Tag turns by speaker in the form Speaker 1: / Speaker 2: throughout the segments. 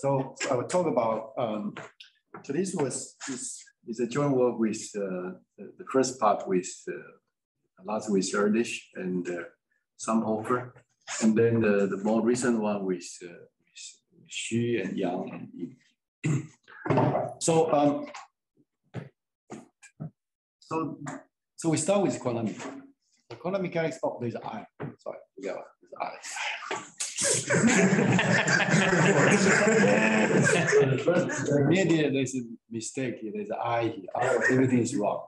Speaker 1: So, so I will talk about, um, so this was, this is a joint work with uh, the, the, first part with uh, last with Erdős and uh, Salmhofer, and then the, the more recent one with, uh, with Xu and Yang and Yin. so, um, so, so we start with quantum mechanics. The quantum mechanics, oh, there's I, sorry, yeah, there's I. Maybe there's a mistake here, there's an I here, everything is wrong.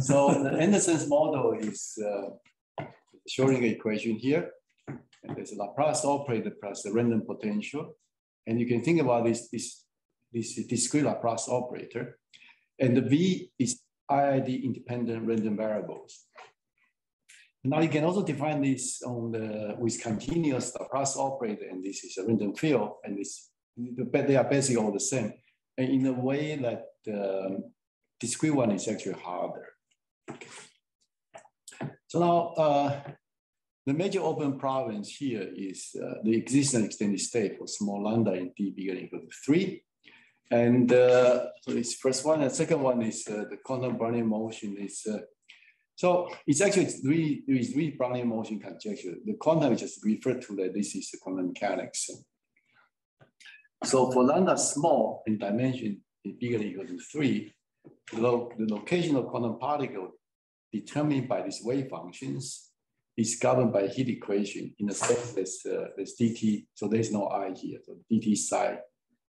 Speaker 1: So the Anderson's model is uh, Schrodinger equation here. And there's a Laplace operator plus the random potential. And you can think about this, this, this discrete Laplace operator. And the V is IID independent random variables. Now you can also define this on the with continuous Laplace operator, and this is a random field, and this they are basically all the same. And in a way that the discrete one is actually harder. So now uh, the major open province here is uh, the existing extended state for small lambda in d bigger than equal to three. And uh, so this first one, and second one is uh, the quantum Brownian motion is uh, so it's actually three, there is three Brownian motion conjecture. The quantum is just referred to that this is the quantum mechanics. So for lambda small in dimension bigger than equal to three, the, lo the location of quantum particle determined by these wave functions is governed by heat equation in the sense that uh, there's dt, so there's no i here. So dt psi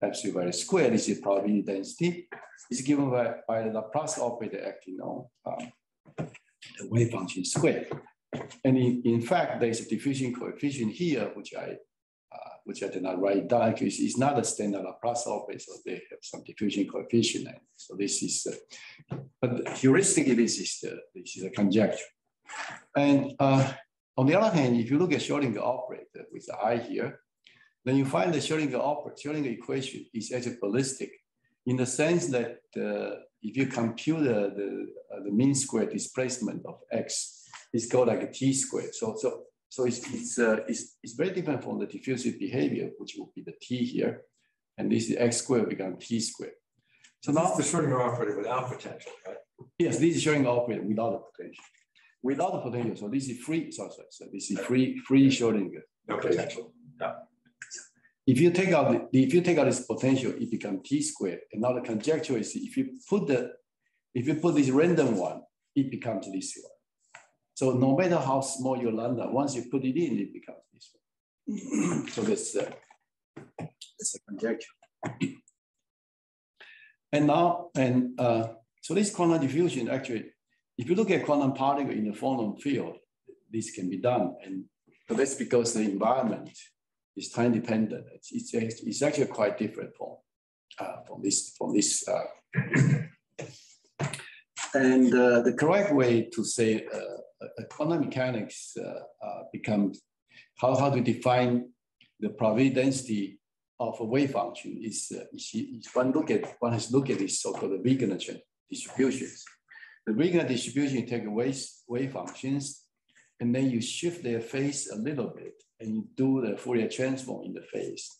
Speaker 1: absolute value squared is the probability density. It's given by, by the Laplace operator acting on um, the wave function squared. And in, in fact, there's a diffusion coefficient here, which I uh, which I did not write down because it's not a standard Laplace operator, so they have some diffusion coefficient. And so this is, uh, but heuristically, this is the this is a conjecture. And uh, on the other hand, if you look at Schrodinger operator with the I here, then you find the Schrodinger operator, Schrodinger equation is actually ballistic in the sense that uh, if you compute the, the, uh, the mean square displacement of x, it's called like a t squared. So, so, so it's, it's, uh, it's, it's very different from the diffusive behavior, which will be the t here. And this is x squared become t squared.
Speaker 2: So this now the Schrodinger operator without potential, right?
Speaker 1: Yes, this is Schrodinger operator without the potential. Without the potential, so this is free, sorry, sorry, so this is free, free Schrodinger.
Speaker 2: No potential. Yeah.
Speaker 1: If you take out the, if you take out this potential, it becomes t squared. And now the conjecture is if you put the if you put this random one, it becomes this one. So no matter how small your lambda, once you put it in, it becomes this one. so this uh, that's a conjecture. and now and uh, so this quantum diffusion actually, if you look at quantum particle in the phonon field, this can be done. And so that's because the environment is time dependent. It's, it's, it's actually quite different from, uh, from this. From this uh, and uh, the correct way to say uh, quantum mechanics uh, uh, becomes how, how to define the probability density of a wave function is, is, is one look at one has look at this so-called Wigner distributions. The Wigner distribution take wave, wave functions and then you shift their face a little bit and you do the Fourier transform in the face.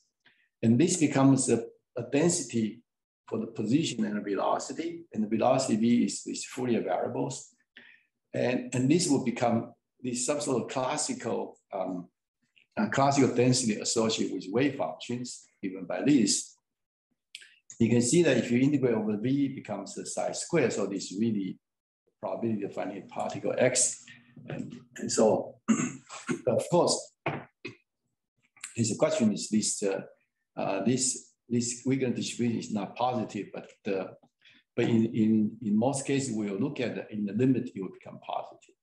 Speaker 1: And this becomes a, a density for the position and the velocity, and the velocity v is these Fourier variables. And, and this will become this some sort of classical um, classical density associated with wave functions given by this. You can see that if you integrate over v, it becomes the psi square. So this really probability of finding a particle x. And, so, of course, his question is this, uh, uh, this, this Wigner distribution is not positive, but, uh, but in, in, in most cases, we'll look at the, in the limit, it will become positive.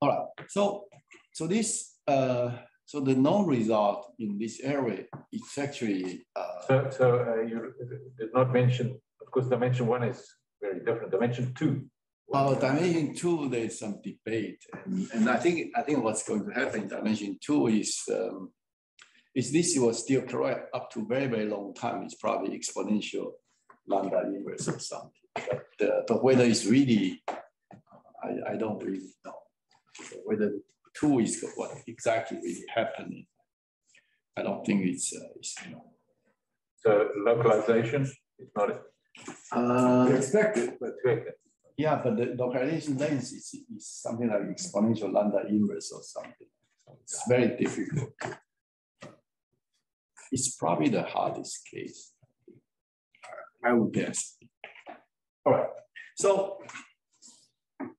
Speaker 1: All right, so, so this, uh, so the known result in this area is actually.
Speaker 2: Uh, so, so uh, you did not mention, of course, dimension one is very different. Dimension two
Speaker 1: well, dimension two, there's some debate, and, and I think I think what's going to happen in dimension two is um, is this was still correct up to very very long time. It's probably exponential lambda inverse or something, but uh, but whether it's really, I, I don't really know whether two is what exactly really happening. I don't think it's, uh, it's you know.
Speaker 2: So localization is not
Speaker 1: Uh,
Speaker 3: expected, but
Speaker 2: expected.
Speaker 1: Yeah, but the localization length is, is something like exponential lambda inverse or something. It's very difficult. It's probably the hardest case. I would guess. All right. So,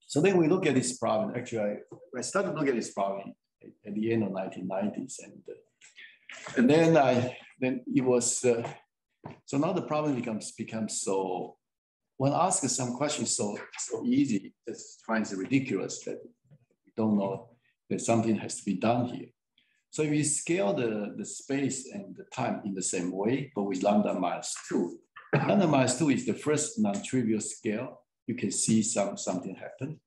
Speaker 1: so then we look at this problem. Actually, I, I started to look at this problem at, at the end of 1990s, and uh, and then I then it was uh, so now the problem becomes becomes so when asked some questions so so easy, it finds it ridiculous that we don't know that something has to be done here. So if you scale the, the space and the time in the same way, but with lambda minus two, lambda minus two is the first non-trivial scale. You can see some something happen.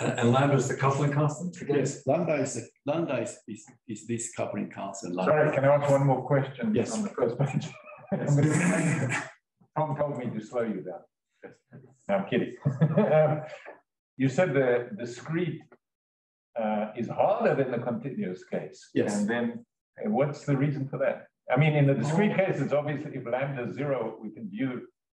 Speaker 3: and, and lambda is the coupling constant.
Speaker 1: Yes, lambda is a, lambda is, is, is this coupling constant. lambda.
Speaker 2: Sorry, can I ask one more question
Speaker 1: Yes.
Speaker 2: on the first page? Tom told me to slow you down. No, I'm kidding. You said the discrete uh, is harder than the continuous case.
Speaker 1: Yes.
Speaker 2: And then uh, what's the reason for that? I mean, in the discrete
Speaker 1: Oh.
Speaker 2: case, it's obviously if lambda is zero, we can view,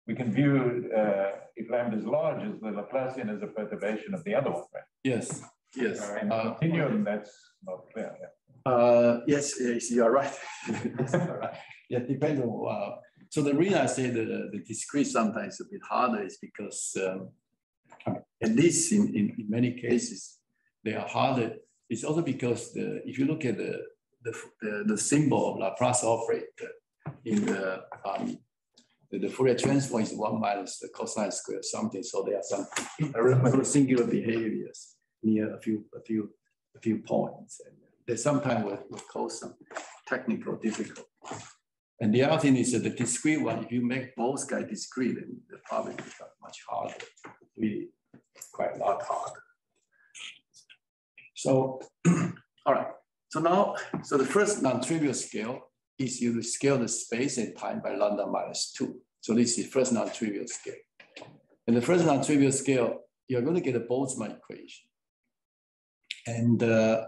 Speaker 2: we can view uh, if lambda is large as the Laplacian as a perturbation of the other one, right?
Speaker 1: Yes, yes.
Speaker 2: Uh, In
Speaker 1: Uh,
Speaker 2: continuum, that's not clear. yeah.
Speaker 1: Uh, yes, yes, you are right. You are right. Yeah, depends on, uh, so the reason I say the, the discrete sometimes a bit harder is because, um, at least in, in, in many cases, they are harder. It's also because the, if you look at the, the, the, the symbol of Laplace operator in the, um, the, the Fourier transform is one minus the cosine square something. So there are some singular behaviors near a few, a few, a few points. And they sometimes will, will cause some technical difficulty. And the other thing is that the discrete one, if you make both guys discrete, then the problem becomes much harder, really quite a lot harder. So, all right. So now, so the first non-trivial scale is you scale the space and time by lambda minus two. So this is first non-trivial scale. And the first non-trivial scale, you're going to get a Boltzmann equation. And uh,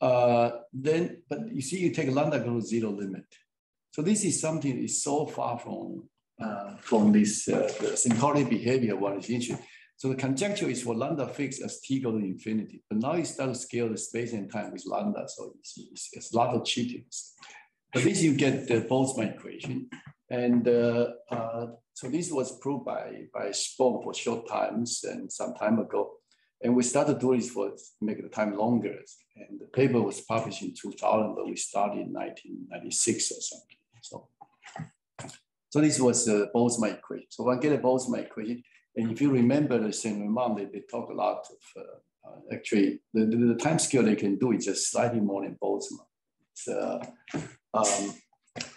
Speaker 1: uh, then, but you see, you take lambda go to zero limit. So this is something that is so far from uh, from this uh, the behavior one is interesting. So the conjecture is for lambda fixed as t goes to infinity. But now you start to scale the space and time with lambda, so it's, it's, it's a lot of cheating. But this you get the Boltzmann equation, and uh, uh, so this was proved by by Spohn for short times and some time ago. And we started doing this for make the time longer. And the paper was published in 2000, but we started in 1996 or something. So, so this was the Boltzmann equation. So I get a Boltzmann equation. And if you remember the same amount, they, they talk a lot of uh, uh, actually the, the, the, time scale they can do is just slightly more than Boltzmann. So, um,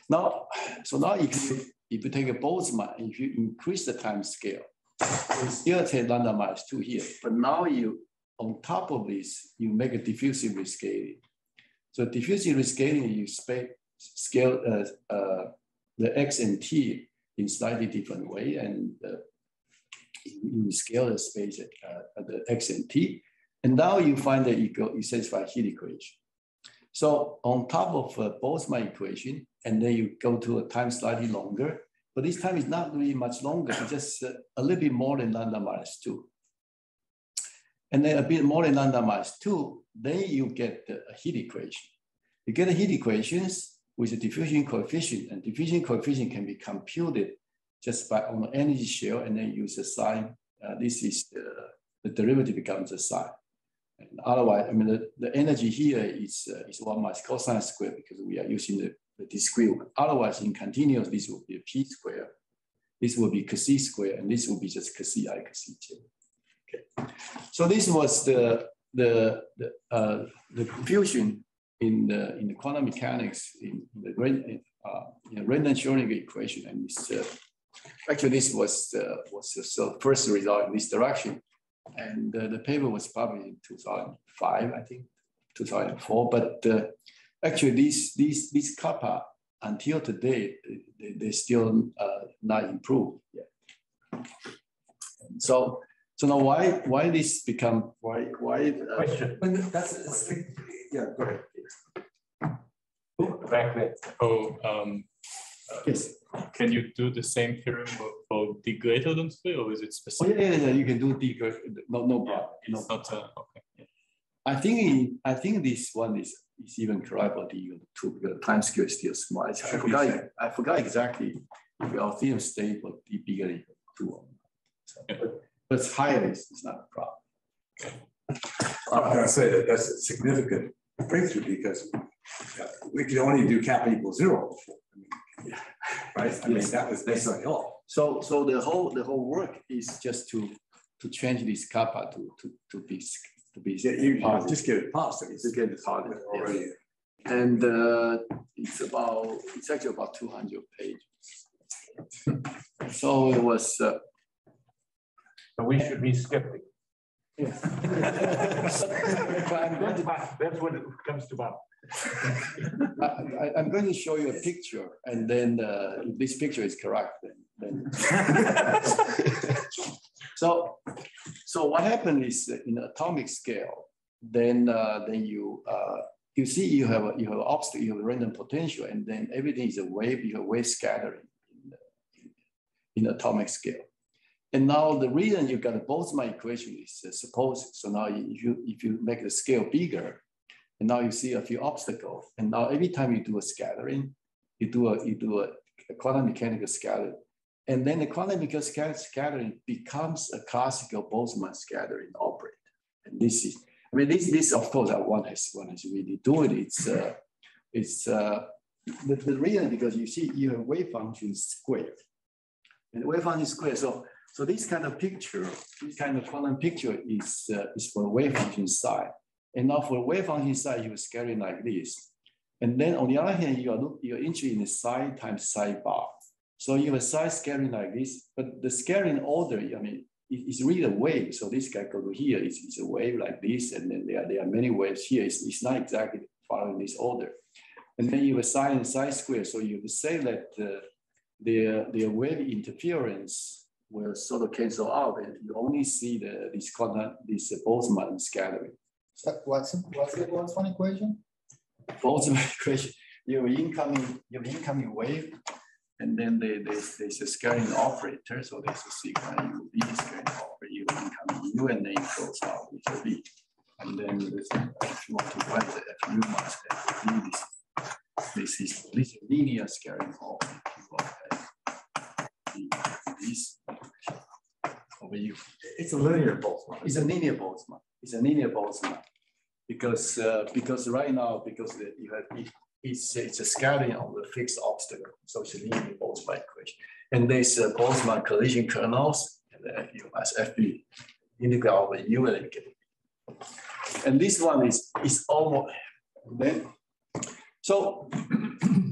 Speaker 1: now, so now if you, if you take a Boltzmann, if you increase the time scale, you still take minus two here, but now you, on top of this, you make a diffusive rescaling. So diffusive rescaling, you spa- scale uh, uh, the x and t in slightly different way, and uh, you scale the space at, uh, at the x and t, and now you find that you go you satisfy heat equation. So on top of uh, my equation, and then you go to a time slightly longer, but this time is not really much longer, it's just uh, a little bit more than lambda minus two. And then a bit more than lambda minus two, then you get a heat equation. You get the heat equations with a diffusion coefficient, and diffusion coefficient can be computed just by on the energy shell, and then use a sign. Uh, this is the, the derivative becomes a sign. And otherwise, I mean, the, the energy here is, uh, is one minus cosine squared because we are using the, the discrete. Otherwise, in continuous, this will be a p square. This will be c square, and this will be just c i c j. Okay. So this was the the the, uh, the confusion in the in the quantum mechanics in the uh, in the random Schrödinger equation, and this uh, actually this was uh, was the first result in this direction. And uh, the paper was published in 2005, I think, 2004. But uh, actually, these these these kappa until today they, they still uh, not improved yet. And so so now why why this become why why
Speaker 2: Question.
Speaker 3: But that's, yeah, go ahead.
Speaker 2: back there.
Speaker 4: Oh, um,
Speaker 1: Yes.
Speaker 4: can you do the same theorem for- for d greater than three, or is it specific?
Speaker 1: Oh, yeah, yeah, yeah, you can do D, no, no problem. No
Speaker 4: It's not, uh, okay.
Speaker 1: I think in- I think this one is is even correct for D equal to two because the time scale is still small. I I forgot I forgot exactly if our theorem state for D bigger than two. So,
Speaker 4: Yeah.
Speaker 1: but, but it's higher is it's not a problem.
Speaker 3: I'm gonna say that that's significant breakthrough because uh, we could only do kappa equals zero before. I mean, Right? I mean, that was basically all.
Speaker 1: So so the whole the whole work is just to to change this kappa to to to be to be
Speaker 3: Yeah, you you
Speaker 1: positive.
Speaker 3: just get it positive.
Speaker 1: Just get it positive, yes.
Speaker 3: Already.
Speaker 1: And uh, it's about, it's actually about two hundred pages. So it was, uh,
Speaker 2: So we should be skeptic.
Speaker 1: But I'm going to,
Speaker 2: That's what it comes to about.
Speaker 1: I, I- I'm going to show you a picture and then uh, if this picture is correct, then, then. So, so what happened is in atomic scale, then, uh, then you, uh, you see you have, a you have obstacle, you have random potential, and then everything is a wave, you have wave scattering in, the- in atomic scale. And now the reason you got a Boltzmann equation is uh, suppose, so now if you, if you make the scale bigger, and now you see a few obstacles, and now every time you do a scattering, you do a, you do a, a quantum mechanical scattering, and then the quantum mechanical scattering becomes a classical Boltzmann scattering operator. And this is, I mean, this, this of course, uh, one has, one has really do it. It's, uh, it's, uh, the, the reason because you see you have wave function squared. And wave function squared, so, so this kind of picture, this kind of quantum picture is, uh, is for wave function side. And now for wave function side, you are scattering like this. And then on the other hand, you are, you're interested in the psi times psi bar. So you have a psi scattering like this, but the scattering order, I mean, it- it's really a wave. So this guy go to here, it's, it's a wave like this, and then there are, there are many waves here. It's, it's not exactly following this order. And then you have a psi and psi square. So you would say that uh, their, their wave interference will sort of cancel out, and you only see the this quantum, this Boltzmann scattering.
Speaker 5: So what's, what's the Boltzmann equation?
Speaker 1: Boltzmann equation, you have incoming, you have incoming wave, and then there- there's, there's a scattering operator, so there's a sigma u v scattering operator, you incoming u, and then it goes out with a v. And then if you want to write the f u must have v, this, this is, this is linear scattering operator. you have the- This over u.
Speaker 3: It's a linear Boltzmann.
Speaker 1: It's a linear Boltzmann. It's a linear Boltzmann. Because, uh, because right now, because the, you have, it- it's, it's a scattering of the fixed obstacle. So it's a linear Boltzmann equation. And there's a Boltzmann collision kernels, and then you as FB integral over U and you. And this one is, is almost, then, so,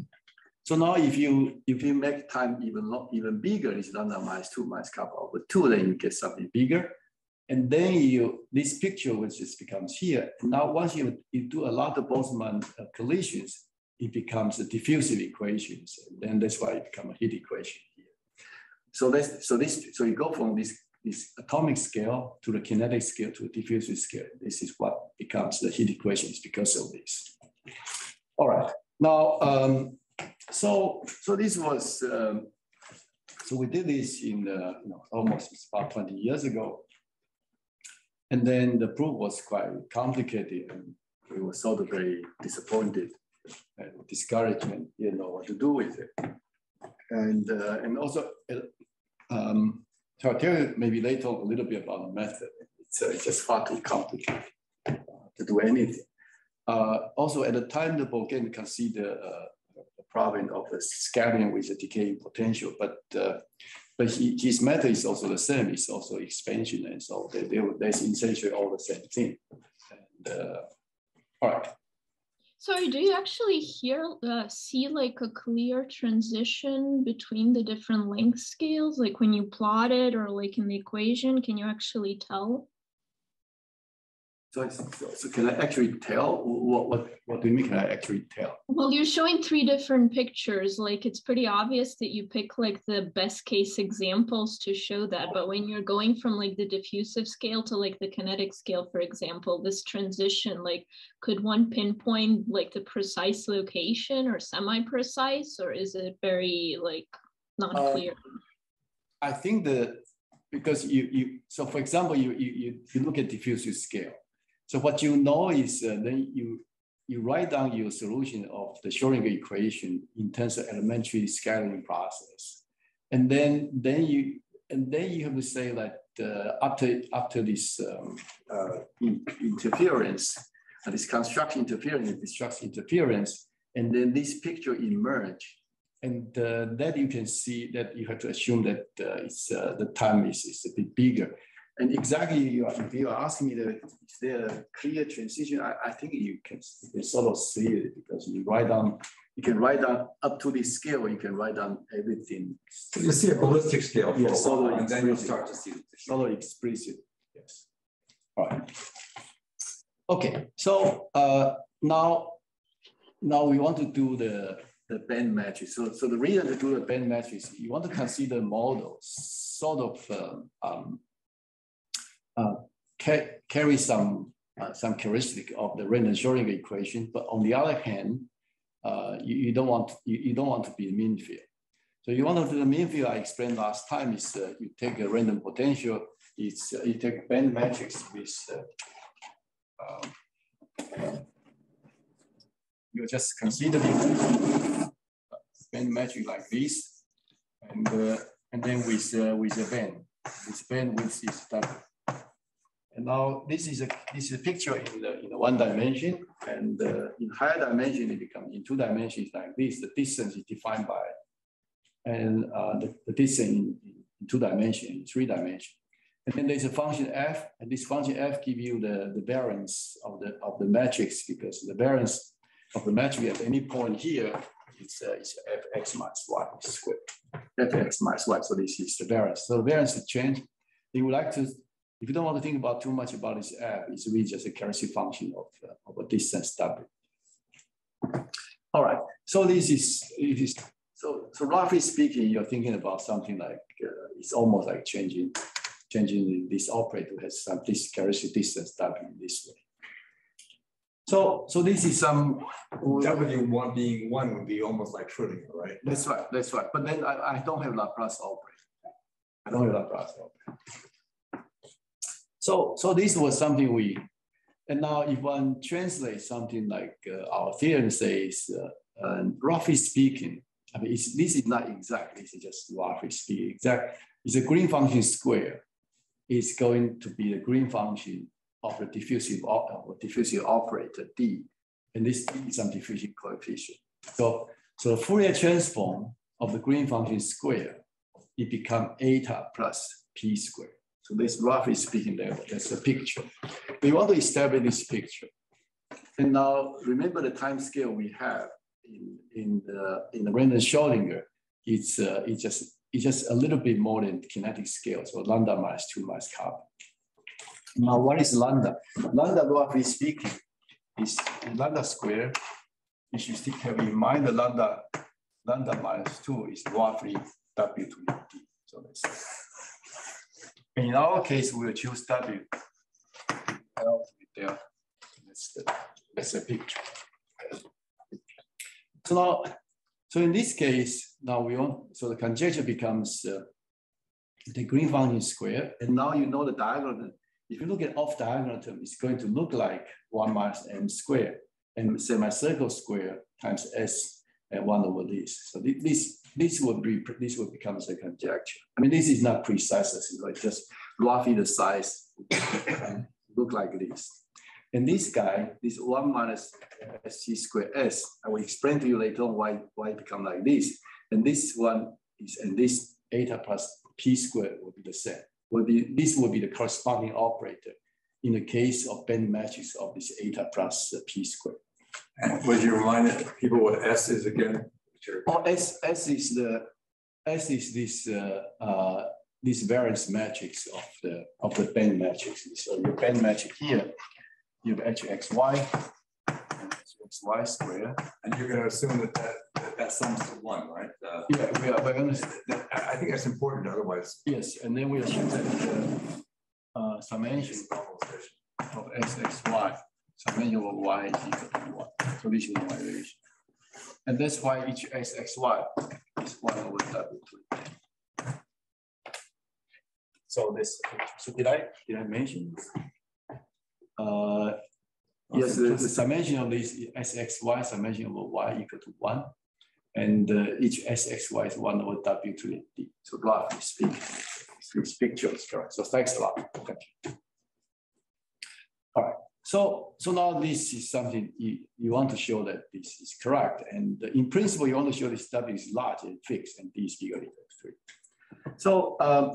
Speaker 1: so now if you, if you make time even not even bigger, it's minus two minus kappa over two, then you get something bigger. And then you, this picture which just becomes here. Now once you, you do a lot of Boltzmann uh, collisions, it becomes a diffusive equations. And then that's why it become a heat equation here. So that's, so this, so you go from this, this atomic scale to the kinetic scale to the diffusive scale. This is what becomes the heat equations because of this. All right, now, um, so, so this was, um, so we did this in, uh, you know, almost about 20 years ago. And then the proof was quite complicated and we were sort of very disappointed and discouraged and didn't know what to do with it. And, uh, and also, uh, um, so I'll tell you maybe later a little bit about the method. It's, uh, it's just far too complicated uh, to do anything. Uh, also, at the time, the Bourgain considered uh, the problem of the scattering with the decaying potential, but uh, but he, his method is also the same. It's also expansion, and so they, they, that's essentially all the same thing. And, uh, all right.
Speaker 6: Sorry, do you actually hear uh, see like a clear transition between the different length scales? Like when you plot it or like in the equation, can you actually tell?
Speaker 1: So, so, so can I actually tell what, what, what do you mean? Can I actually tell?
Speaker 6: Well, you're showing three different pictures. Like it's pretty obvious that you pick like the best case examples to show that. But when you're going from like the diffusive scale to like the kinetic scale, for example, this transition, like could one pinpoint like the precise location or semi-precise, or is it very like not
Speaker 1: Uh,
Speaker 6: clear?
Speaker 1: I think that because you, you so for example, you, you, you, you look at diffusive scale. So what you know is uh, then you, you write down your solution of the Schrodinger equation in terms of elementary scattering process. And then, then you, and then you have to say that uh, after, after this um, uh, in- interference, uh, this construction interference, interference, and then this picture emerge. And uh, that you can see that you have to assume that uh, it's, the time is, is a bit bigger. And exactly, you are, if you are asking me, Is there a clear transition? I, I think you can, you sort of see it because you write down, you can write down up to this scale, you can write down everything.
Speaker 3: You see a ballistic scale
Speaker 1: Yeah,
Speaker 3: a
Speaker 1: so
Speaker 3: while, and then you'll start to see. the
Speaker 1: Sort of explicit, yes. All right. Okay, so uh, now, now we want to do the, the band matrix. So, so the reason to do the band matrix, you want to consider models sort of um, um, uh, ca- carry some uh, some characteristic of the random Schrodinger equation, but on the other hand, uh, you, you don't want you, you don't want to be mean field. So you want to do the mean field I explained last time is uh, you take a random potential, it's uh, you take a band matrix with uh, um, you just consider the band matrix like this, and uh, and then with uh, with a band, this band width is double. And now this is a this is a picture in the in the one dimension, and uh, in higher dimension it becomes in two dimensions like this. The distance is defined by, and uh, the, the distance in, in two dimension, in three dimension. And then there's a function f, and this function f give you the, the variance of the of the matrix because the variance of the matrix at any point here uh, is fx minus y squared, fx minus y. So this is the variance. So the variance is changed. You would like to if you don't want to think about too much about this f, it's really just a characteristic function of, uh, of a distance w. All right, so this is, it is so, so roughly speaking, you're thinking about something like, uh, it's almost like changing, changing this operator has some this characteristic distance w in this way. So, so this is some,
Speaker 3: W one being one would be almost like Schrodinger, right?
Speaker 1: that's right, that's right. But then I, I don't have Laplace operator. I don't have Laplace operator. So, so this was something we, and now if one translates something like uh, our theorem says, uh, uh, roughly speaking, I mean, this is not exact, this is just roughly speaking, exact, it's a green function square is going to be the green function of the diffusive, of diffusive operator D, and this D is some diffusion coefficient. So, so the Fourier transform of the green function square, it become eta plus p squared. This roughly speaking, there, that's the picture. We want to establish this picture. And now remember the time scale we have in, in the in the random Schrodinger, it's uh, it's just it's just a little bit more than kinetic scale. So lambda minus two minus kappa. Now what is lambda? Lambda roughly speaking is lambda square. You should still have in mind the lambda lambda minus two is roughly w to the d. So that's in our case, we'll choose W. there. That's the, that's the picture. So now, so in this case, now we want, so the conjecture becomes uh, the green function square. And now you know the diagonal. If you look at off diagonal term, it's going to look like one minus m square and semicircle square times s and one over this. So this this will be this will become a conjecture. I mean, this is not precise, as it's like just roughly the size um, look like this. And this guy, this one minus sc square s, I will explain to you later on why why it become like this. And this one is and this eta plus p squared will be the same. Will be this will be the corresponding operator in the case of band matrix of this eta plus uh, p squared.
Speaker 3: Would you remind people what S is again? Sure.
Speaker 1: Oh, S, S is the, S is this, uh, uh, this variance matrix of the, of the band matrix. So your band matrix here, you have hxy, and hxy square.
Speaker 3: And you're gonna assume that that, that, that sums to one, right? Uh,
Speaker 1: Yeah, we are, we're gonna,
Speaker 3: that- I, think that's important, otherwise.
Speaker 1: yes, and then we assume that the uh, summation of xxy, summation of y is equal to one. So this is the y relation. And that's why each xxy is one over w two. So this, so did I, did I mention? Uh, yes, the, the summation of this sxy, summation of y equal to one. And uh, each sxy is one over W to D. So roughly speaking, this picture is correct. So thanks a lot. Thank you. So, so now this is something you, you want to show that this is correct. And in principle, you want to show this W is large and fixed and D is bigger than three. So, um,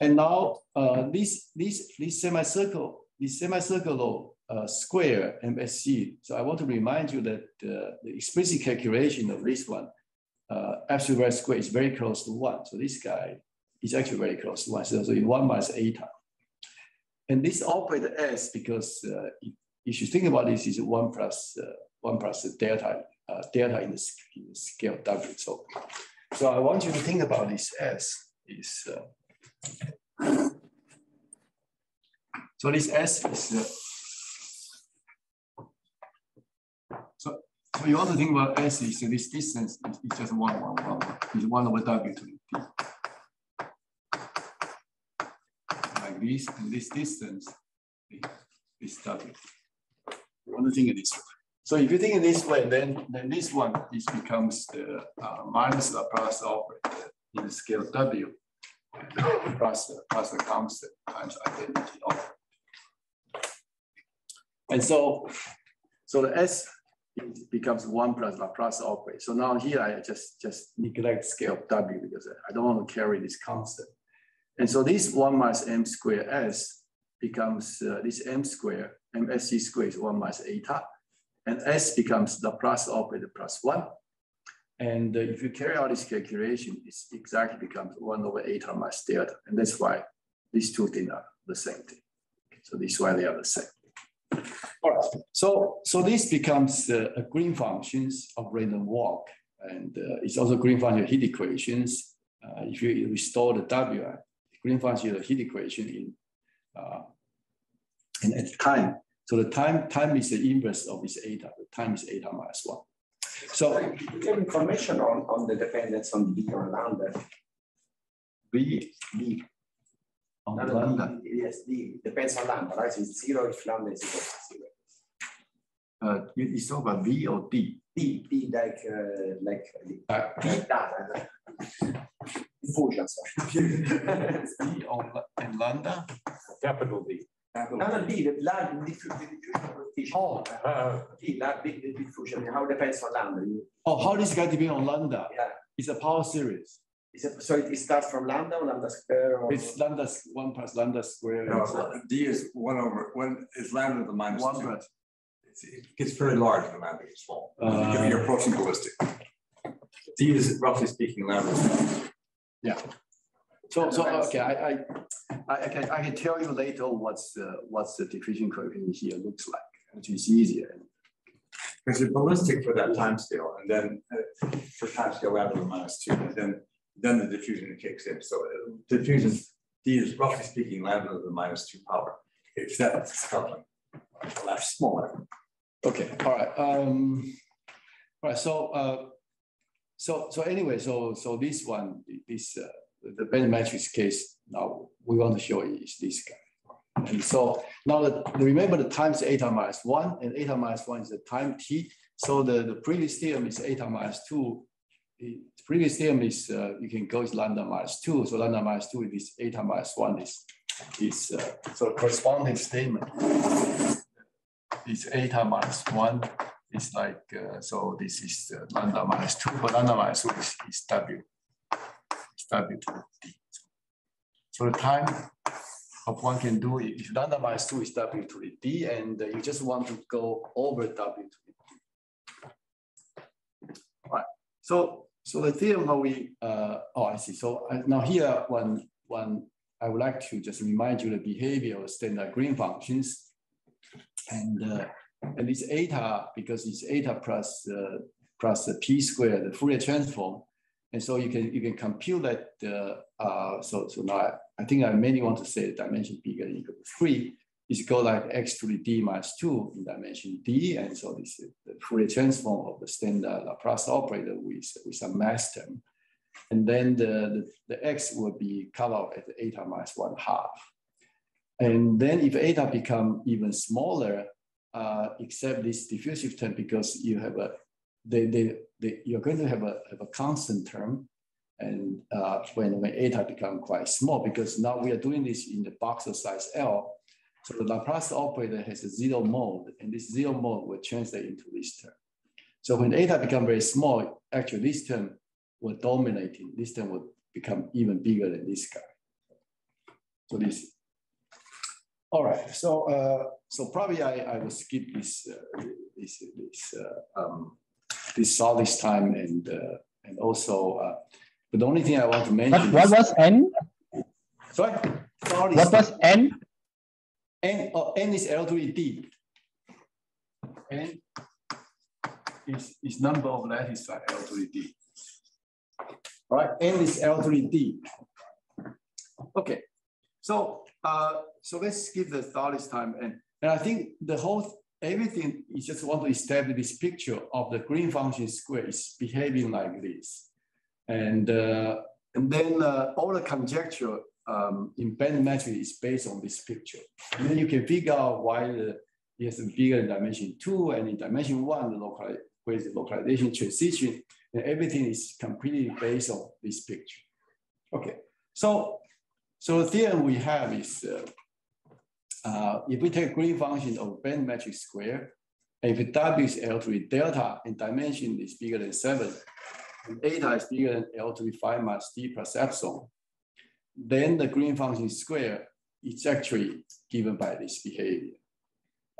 Speaker 1: and now uh, this, this, this semicircle, this semicircle uh, square MSC. So I want to remind you that uh, the explicit calculation of this one, uh, absolute square is very close to one. So this guy is actually very close to one. So, so in one minus eta. And this operator S, because uh, if you think about this, is one plus uh, one plus delta uh, delta in the, in the, scale W. So, so I want you to think about this S is. Uh, so this S is. Uh, so, so you to think about S is this distance is, just one one one one. Is one over W to the. This this distance is W. You want to think this way. So if you think this way, then, then this one this becomes the uh, minus plus operator in the scale W plus the, plus the constant times identity operator. And so, so the S becomes one plus Laplace operator. So now here I just, just neglect scale W because I don't want to carry this constant. And so this one minus m square s becomes uh, this m square, msc square is one minus eta, and s becomes the plus operator plus one. And uh, if you carry out this calculation, it exactly becomes one over eta minus delta. And that's why these two things are the same thing. So this is why they are the same. All right, so, so this becomes uh, a green functions of random walk. And uh, it's also green function heat equations. Uh, if you restore the W, green function is a heat equation in uh, and at time. So the time time is the inverse of this eta. The time is eta minus one. So
Speaker 7: information on, on the dependence on B or lambda.
Speaker 1: B B on
Speaker 7: No,
Speaker 1: lambda.
Speaker 7: Yes, D depends on lambda, right? So it's zero if lambda is equal to zero.
Speaker 1: Uh, you, you talk about B or D.
Speaker 7: D, D like uh, like
Speaker 1: Uh,
Speaker 7: like that. uh, Diffusion, sorry.
Speaker 1: B on and lambda.
Speaker 2: Capital D.
Speaker 7: No, no, D, the large diffu- the diffusion coefficient.
Speaker 2: Oh, uh,
Speaker 7: D, large big the diffusion, how it depends on lambda.
Speaker 1: Oh, how this guy depend on lambda?
Speaker 7: Yeah,
Speaker 1: It's a power series.
Speaker 7: It's a- so it starts from lambda or lambda square or?
Speaker 1: It's lambda one plus lambda square.
Speaker 3: No, D is one over, one is lambda to the minus
Speaker 1: One
Speaker 3: two.
Speaker 1: plus.
Speaker 3: It's- It gets very large when lambda gets small.
Speaker 1: Uh,
Speaker 3: You're you're approaching ballistic. D is roughly speaking lambda.
Speaker 1: So, so, okay, I, I, I, can, I can tell you later what's the, what's the diffusion coefficient here looks like, which is easier.
Speaker 3: Because you're ballistic for that time scale, and then uh, for time scale lambda to the minus two, and then, then the diffusion kicks in. So uh, diffusion, D is roughly speaking lambda to the minus two power. If that's coupling, less smaller.
Speaker 1: Okay, all right, um, all right, so, uh, so, so anyway, so, so this one, this, uh, the band matrix case, now we want to show is this guy. And so now that, remember the times eta minus one and eta minus one is the time t. So the, the previous theorem is eta minus two. The previous theorem is, uh, you can go is lambda minus two. So lambda minus two is eta minus one is, is, uh, so corresponding statement is eta minus one is like, uh, so this is uh, lambda minus two, but lambda minus two is, is W. It's W to D. So the time of one can do if lambda minus two is W to D, and you just want to go over W to D. Right, so, so the theorem that we, uh, oh, I see. So uh, now here, one, one, I would like to just remind you the behavior of standard green functions And, uh, and this eta, because it's eta plus, uh, plus the p squared, the Fourier transform. And so you can you can compute that. Uh, uh, so so now I, I think I mainly want to say the dimension bigger than equal to three is go like x to the d minus two in dimension d. And so this is the Fourier transform of the standard Laplace operator with, with some mass term. And then the, the, the x will be cut off at eta minus one half. And then if eta become even smaller, uh, except this diffusive term, because you have a, they, they, they, you're going to have a, have a constant term. And uh, when, when eta become quite small, because now we are doing this in the box of size L, so the Laplace operator has a zero mode, and this zero mode will translate into this term. So when eta become very small, actually this term will dominate. This term will become even bigger than this guy. So this all right, so uh, so probably I, I will skip this uh, this this uh, um, this solid time and uh, and also, uh, but the only thing I want to mention.
Speaker 8: What, what was n?
Speaker 1: Sorry, Sorry.
Speaker 8: what was n?
Speaker 1: N oh, n is L three D. N is is number of lattice side L three D. All right, n is L three D. Okay, so uh, so let's give the thought this time. And, and I think the whole, everything is just want to establish this picture of the green function square is behaving like this. And, uh, and then uh, all the conjecture um, in band matrix is based on this picture. And then you can figure out why the, it has a bigger in dimension two and in dimension one, the local, localization transition, and everything is completely based on this picture. Okay, so so the theorem we have is uh, uh, if we take green function of band matrix square, if W is L to the delta and dimension is bigger than seven, and eta is bigger than L to the five minus D plus epsilon, then the green function square is actually given by this behavior,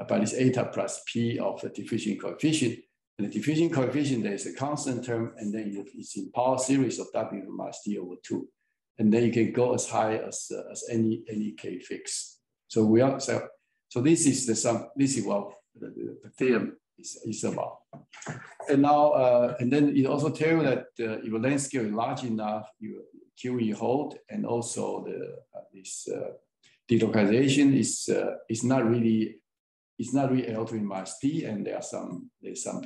Speaker 1: uh, by this eta plus P of the diffusion coefficient. And the diffusion coefficient, there is a constant term, and then it's in power series of W minus D over two and then you can go as high as, uh, as any any k fix. So we are so so this is the sum. This is what the, the, the theorem is, is about. And now uh, and then it also tell you that uh, if a length scale is large enough, you QE hold, and also the uh, this uh, delocalization is uh, is not really it's not really L to the minus D, and there are some there's some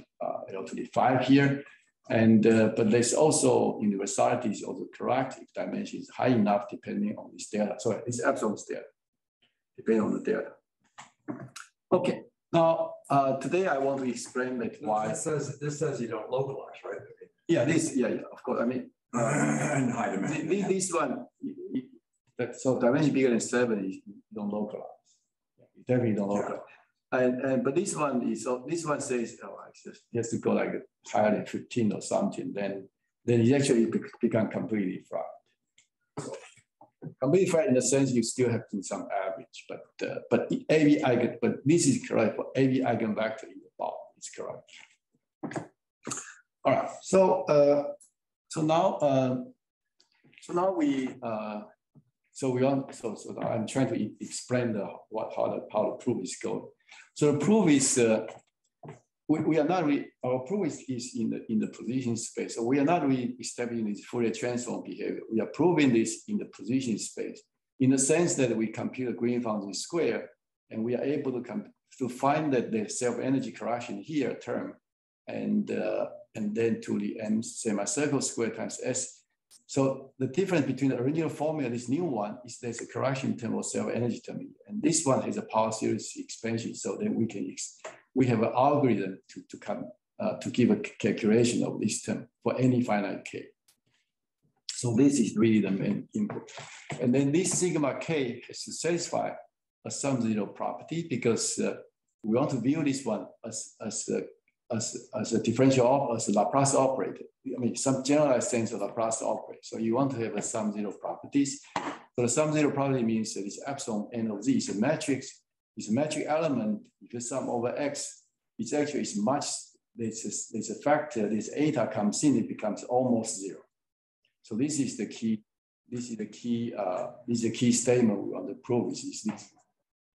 Speaker 1: L to the five here. And uh, but there's also universality is also correct if dimension is high enough depending on this data. So it's absolute data, depending on the data. Okay, now uh, today I want to explain that why.
Speaker 3: This says this says you don't localize, right?
Speaker 1: Yeah, this yeah, yeah of course. I mean,
Speaker 3: and high dimension.
Speaker 1: This, this one, so dimension bigger than seven, you don't localize. You definitely don't localize. And, and but this one is this one says oh just it has to go like higher than 15 or something, then then it actually become completely flat. So completely flat in the sense you still have to some average, but uh, but AV eigen, but this is correct for AV eigenvector in the ball. It's correct. All right. So uh, so now uh, so now we uh, so we want so so I'm trying to explain the what how the how the proof is going. So the proof is, uh, we, we are not, our proof is, is in, the, in the position space. So we are not really establishing this Fourier transform behavior. We are proving this in the position space in the sense that we compute a green function square and we are able to, to find that the self-energy correction here term and, uh, and then to the m semicircle square times s so the difference between the original formula and this new one is there's a correction term of self energy term. And this one has a power series expansion. So then we can, we have an algorithm to, to come, uh, to give a calculation of this term for any finite k. So this is really the main input. And then this sigma k has to satisfy a sum zero property because uh, we want to view this one as, as a as, as a differential, as a Laplace operator. I mean, some generalized sense of Laplace operator. So you want to have a sum zero properties. So the sum zero property means that it's epsilon n of z is a matrix. It's a metric element. If you sum over x, it's actually it's much. There's a, a factor. This eta comes in, it becomes almost zero. So this is the key. This is the key. Uh, this is the key statement we want to prove. Is this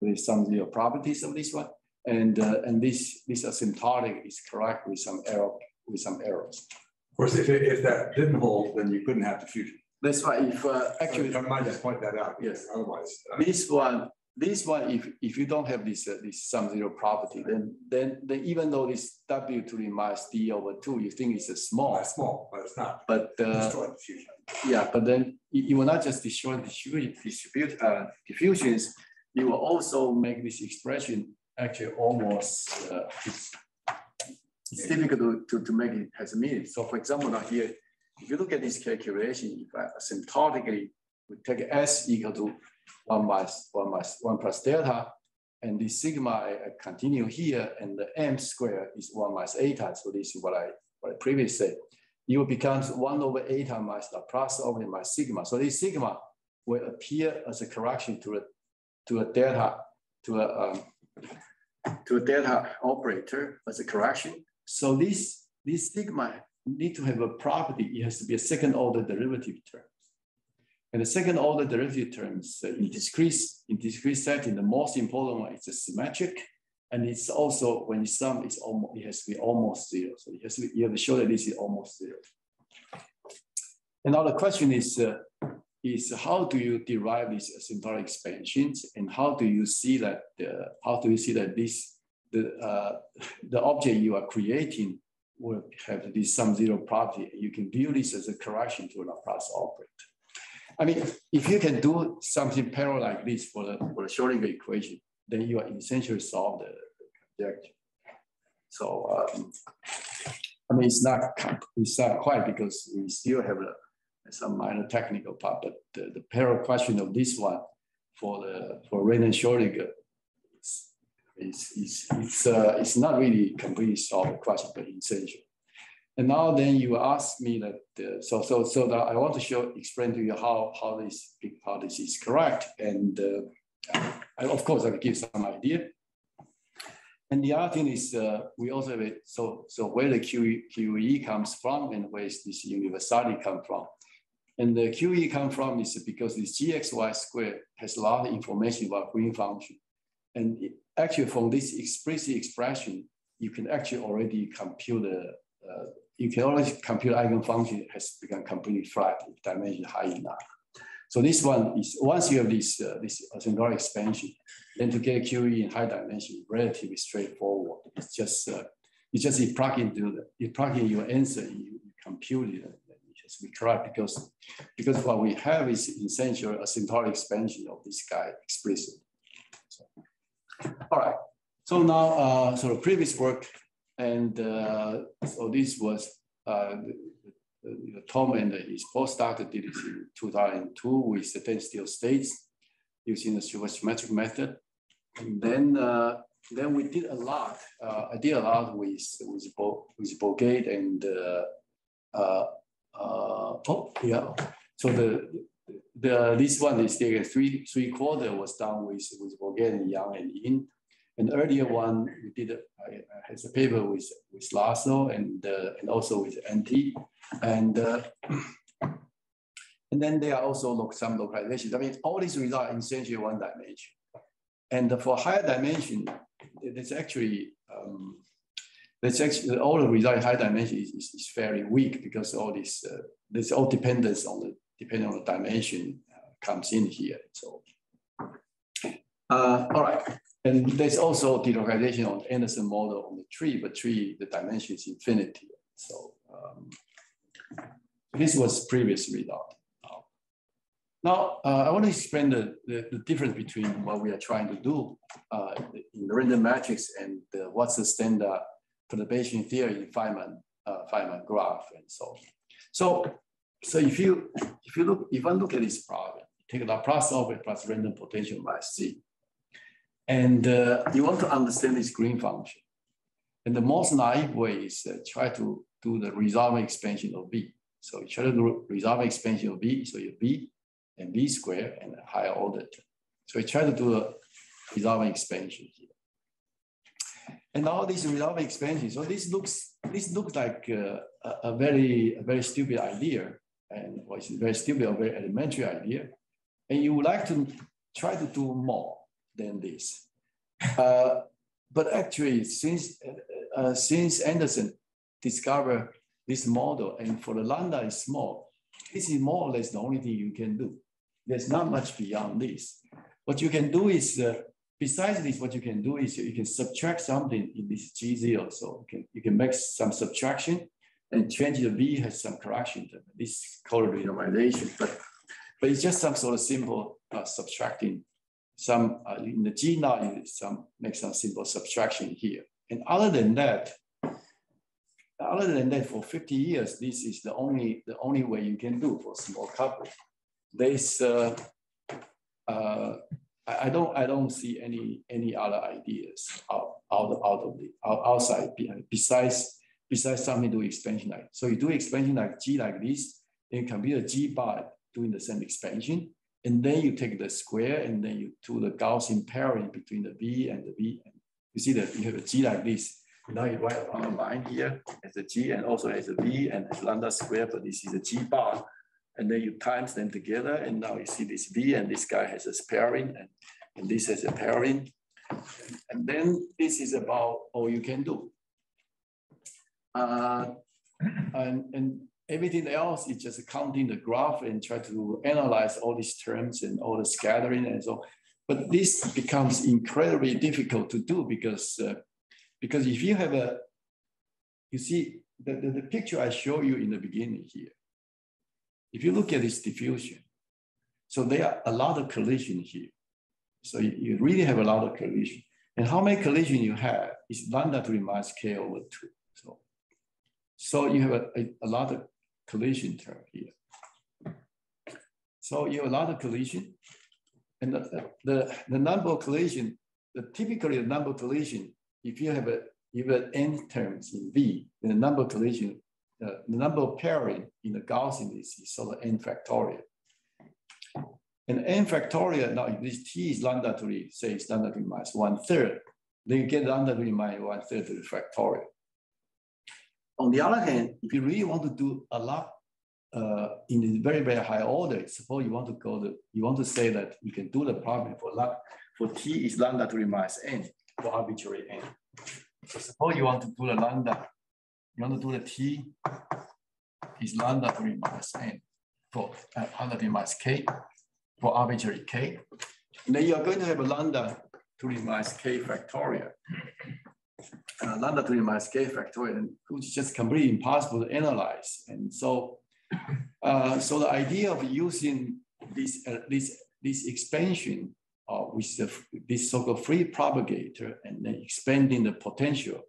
Speaker 1: there is some zero properties of this one. And, uh, and this, this asymptotic is correct with some error, with some errors.
Speaker 3: Of course, if, it- if that didn't hold, then you couldn't have diffusion.
Speaker 1: That's why if, uh, actually,
Speaker 3: I might just point that out.
Speaker 1: Yes.
Speaker 3: Otherwise. uh,
Speaker 1: this one, this one, if, if you don't have this, uh, this sum zero property, then, then, then even though this W to the minus D over two, you think it's a small,
Speaker 3: It's small, but it's not.
Speaker 1: but, uh,
Speaker 3: Destroy diffusion.
Speaker 1: Yeah, but then you, you will not just destroy the distribute, distribute uh, diffusions, you will also make this expression actually almost, uh, it's, it's difficult to, to, to make it as a meaning. So for example, now here, if you look at this calculation, if I asymptotically we take S equal to one minus one minus one plus delta, and the sigma I, I continue here, and the m square is one minus eta. So this is what I what I previously said it will become one over eta minus the plus over my sigma. So this sigma will appear as a correction to a to a delta to a um, to a delta operator as a correction. So this this sigma need to have a property. It has to be a second order derivative term. And the second order derivative terms uh, in discrete in discrete setting, the most important one is a symmetric. And it's also when you sum, it's almost it has to be almost zero. So it has to be, you have to show that this is almost zero. And now the question is, uh, is how do you derive these asymptotic expansions, and how do you see that? How do you see that this the uh, the object you are creating will have this sum zero property? You can view this as a correction to a Laplace operator. I mean, if you can do something parallel like this for the for the Schrodinger equation, then you are essentially solve the conjecture. So um, I mean, it's not it's not quite because we still have a, some minor technical part, but the, the parallel question of this one for the for Rayleigh Schrodinger is is is it's uh, it's not really completely solved question, but essential. And now then you ask me that uh, so so so that I want to show explain to you how how this how this is correct and. Uh, I, of course, I will give some idea. And the other thing is, uh, we also have it, so, so where the QE, QE comes from and where is this universality come from. And the QE come from is because this GXY squared has a lot of information about green function. And actually from this explicit expression, you can actually already compute the, uh, you can already compute eigenfunction has become completely flat if dimension high enough. So this one is once you have this uh, this asymptotic expansion, then to get QE in high dimension, relatively straightforward. It's just uh, you just you plug into the you plug in your answer, you compute it, just be correct because because what we have is essentially asymptotic expansion of this guy explicit. So, all right. So now, uh, so the previous work, and uh, so this was uh, uh, Tom and his postdoc did it in 2002 with the of states using the supersymmetric method. And then, uh, then we did a lot. Uh, I did a lot with with, Bo, with Bourgade and uh, uh, uh, oh yeah. So the the this one is the three three quarter was done with with Bourgade and Yang and Yin. An earlier one we did I, I has a paper with with Laszlo and and also with NT and uh, and then there are also look, some localizations. I mean, all these results in essentially one dimension. And for higher dimension, it's actually um, that's actually all the result high dimension is, is, is, fairly weak because all this uh, this all dependence on the depending on the dimension uh, comes in here. So uh, all right. And there's also delocalization on Anderson model on the tree, but tree, the dimension is infinity. So um, this was previous result. Now, uh, I want to explain the, the, the, difference between what we are trying to do uh, in the random matrix and uh, what's the standard perturbation theory in Feynman, uh, Feynman graph and so on. So, so if you if you look if I look at this problem, take the plus orbit plus random potential minus c, and uh, you want to understand this green function, and the most naive way is uh, try to do the resolvent expansion of B. So you try to do resolvent expansion of B, so you B and B square and higher order. So we try to do a resolvent expansion here. And all these resolvent expansion, so this looks this looks like uh, a, a, very a very stupid idea, and well, it's very stupid or very elementary idea. And you would like to try to do more. than this. Uh, but actually, since uh, since Anderson discovered this model, and for the lambda is small, this is more or less the only thing you can do. There's not much beyond this. What you can do is, uh, besides this, what you can do is you can subtract something in this G0. So you can, you can make some subtraction and change the V has some correction. This called renormalization, but, but it's just some sort of simple uh, subtracting some uh, in the G now, some make some simple subtraction here. And other than that, other than that, for 50 years, this is the only the only way you can do for small coupling. There's uh, uh, I, don't I don't see any any other ideas out out, out of the out, outside besides besides something to expansion like. So you do expansion like G like this, then compute a G bar doing the same expansion. And then you take the square and then you do the Gaussian pairing between the V and the V. And you see that you have a G like this. Now you write on the line here as a G and also as a V and as lambda square, but this is a G bar. And then you times them together. And now you see this V and this guy has a pairing and, and this has a pairing. And then this is about all you can do. Uh, and, and everything else is just counting the graph and try to analyze all these terms and all the scattering and so. But this becomes incredibly difficult to do because uh, because if you have a, you see the, the, the picture I show you in the beginning here. If you look at this diffusion, so there are a lot of collision here. So you, really have a lot of collision. And how many collision you have is lambda to the minus k over two. So, so you have a, a, a lot of collision term here. So you have a lot of collision, and the, the, the number of collision, the typically the number of collision, if you have a even n terms in V, then the number of collision, uh, the number of pairing in the Gaussian is, sort of n factorial. And n factorial, now if this t is lambda to the, say it's lambda to the minus one third, then you get lambda to the minus one third to the factorial. On the other hand, if you really want to do a lot uh, in a very, very high order, suppose you want to go to, you want to say that you can do the problem for lot for t is lambda to the minus n for arbitrary n. So suppose you want to do the lambda, you want to do the t is lambda 3 minus n for uh, lambda to the minus k for arbitrary k. And then you are going to have a lambda 3 minus k factorial uh, lambda 3 minus k factorial, which is just completely impossible to analyze. And so, uh, so the idea of using this uh, this this expansion uh, with the, this so-called free propagator and then expanding the potential,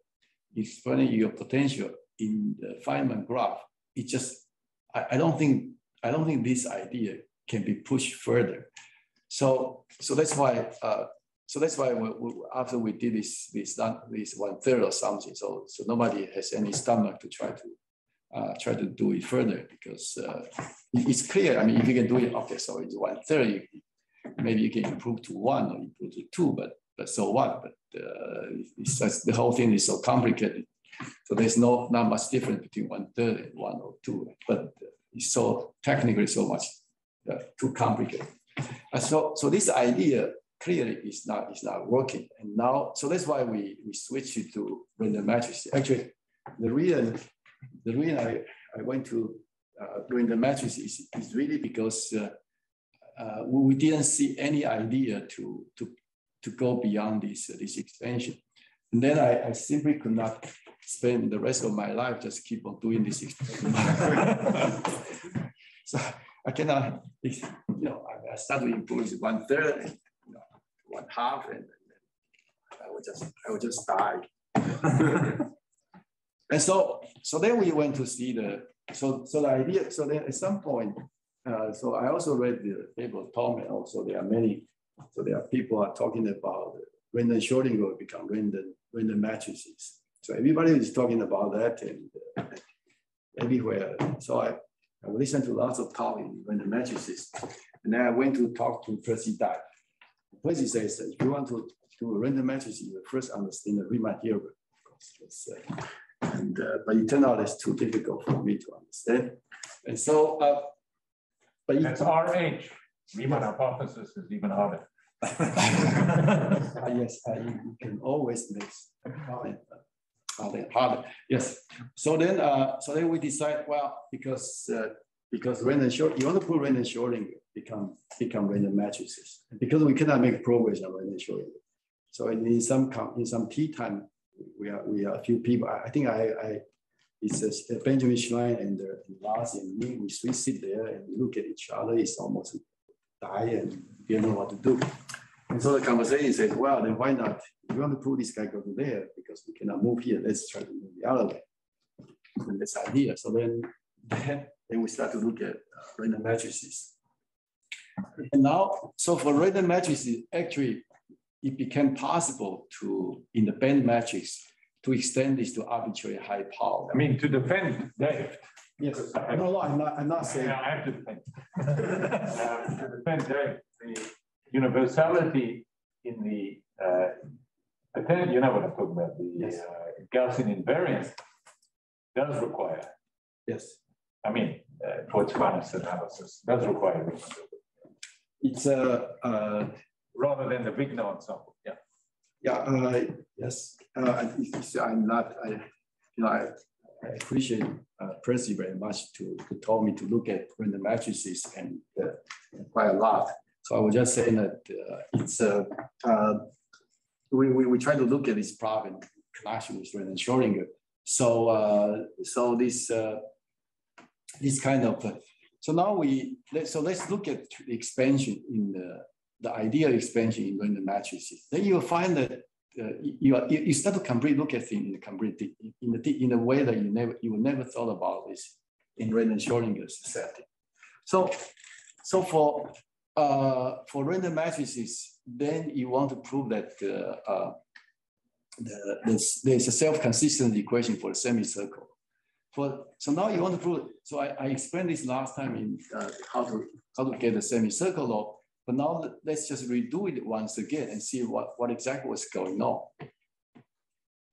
Speaker 1: expanding your potential in the Feynman graph, it just I, I don't think I don't think this idea can be pushed further. So so that's why uh, so that's why we, we, after we did this, this, this one third or something, so, so nobody has any stomach to try to uh, try to do it further because uh, it's clear. I mean, if you can do it, okay, so it's one third, you, maybe you can improve to one or improve to two, but but so what? But uh, it's just, the whole thing is so complicated. So there's no not much difference between one third and one or two, but it's so technically so much uh, too complicated. Uh, so so this idea clearly is not is not working. And now, so that's why we we switched it to random matrices. Actually, the reason the reason I, I went to uh, random matrices is, is really because uh, uh, we didn't see any idea to to to go beyond this uh, this expansion. And then I, I simply could not spend the rest of my life just keep on doing this so I cannot, you know, I started to improve one third, one half, and, I would just I would just die. and so so then we went to see the so so the idea so then at some point uh, so I also read the paper of Tom and also there are many so there are people are talking about random Schrödinger will become random random matrices. So everybody is talking about that and uh, everywhere. So I, I listened to lots of talk in random matrices, and then I went to talk to Percy Deift. Percy says if you want to do a random matrix, you first understand the Riemann theorem. Uh, and, uh, but it turned out it's too difficult for me to understand. And so, uh,
Speaker 2: but that's RH. Riemann hypothesis is even harder.
Speaker 1: yes, uh, you, can always make harder, harder. Yes. So then, uh, so then we decide, well, because uh, because random short, you want to put random Schrödinger become become random matrices. Because we cannot make progress on random Schrödinger. So in some in some tea time, we are we are a few people. I, I think I, I it's a, Benjamin Schlein and, uh, Lars and me. We, we sit there and look at each other. It's almost die and you know what to do. And so the conversation says, well, then why not? If we want to pull this guy go there because we cannot move here, let's try to move the other way. And this idea. So then, then, then we start to look at uh, random matrices. And now, so for random matrices, actually, it became possible to, in the band matrix, to extend this to arbitrary high power.
Speaker 2: I mean, to defend Dave.
Speaker 1: Yes, no, no, I'm not, I'm not saying.
Speaker 2: I have to defend. um, to defend Dave, the universality in the, uh, attend, you know what I'm talking about, the
Speaker 1: Yes.
Speaker 2: uh, Gaussian invariant does require,
Speaker 1: Yes,
Speaker 2: I mean, uh, for its finest analysis, does require
Speaker 1: it's a, uh,
Speaker 2: rather than the Wigner ensemble. Yeah.
Speaker 1: Yeah, uh, yes, uh, I, I'm not, I, you know, I, I appreciate, uh, Percy very much to, to tell me to look at random matrices and, uh, quite a lot. So I was just saying that, uh, it's, uh, uh, we, we, we try to look at this problem in connection with random Schrodinger. So, uh, so this, this kind of, so now we, let, so let's look at the expansion in the, the ideal expansion in random matrices. Then you'll find that uh, you, you start to completely look at things in in in a way that you never you never thought about this in random Schrodinger setting. So so for uh, for random matrices, then you want to prove that uh, uh, the, there's, there's a self-consistent equation for a semicircle. For, so now you want to prove, so I, I explained this last time in uh, how to how to get a semicircle law, but now let's just redo it once again and see what, what exactly was going on.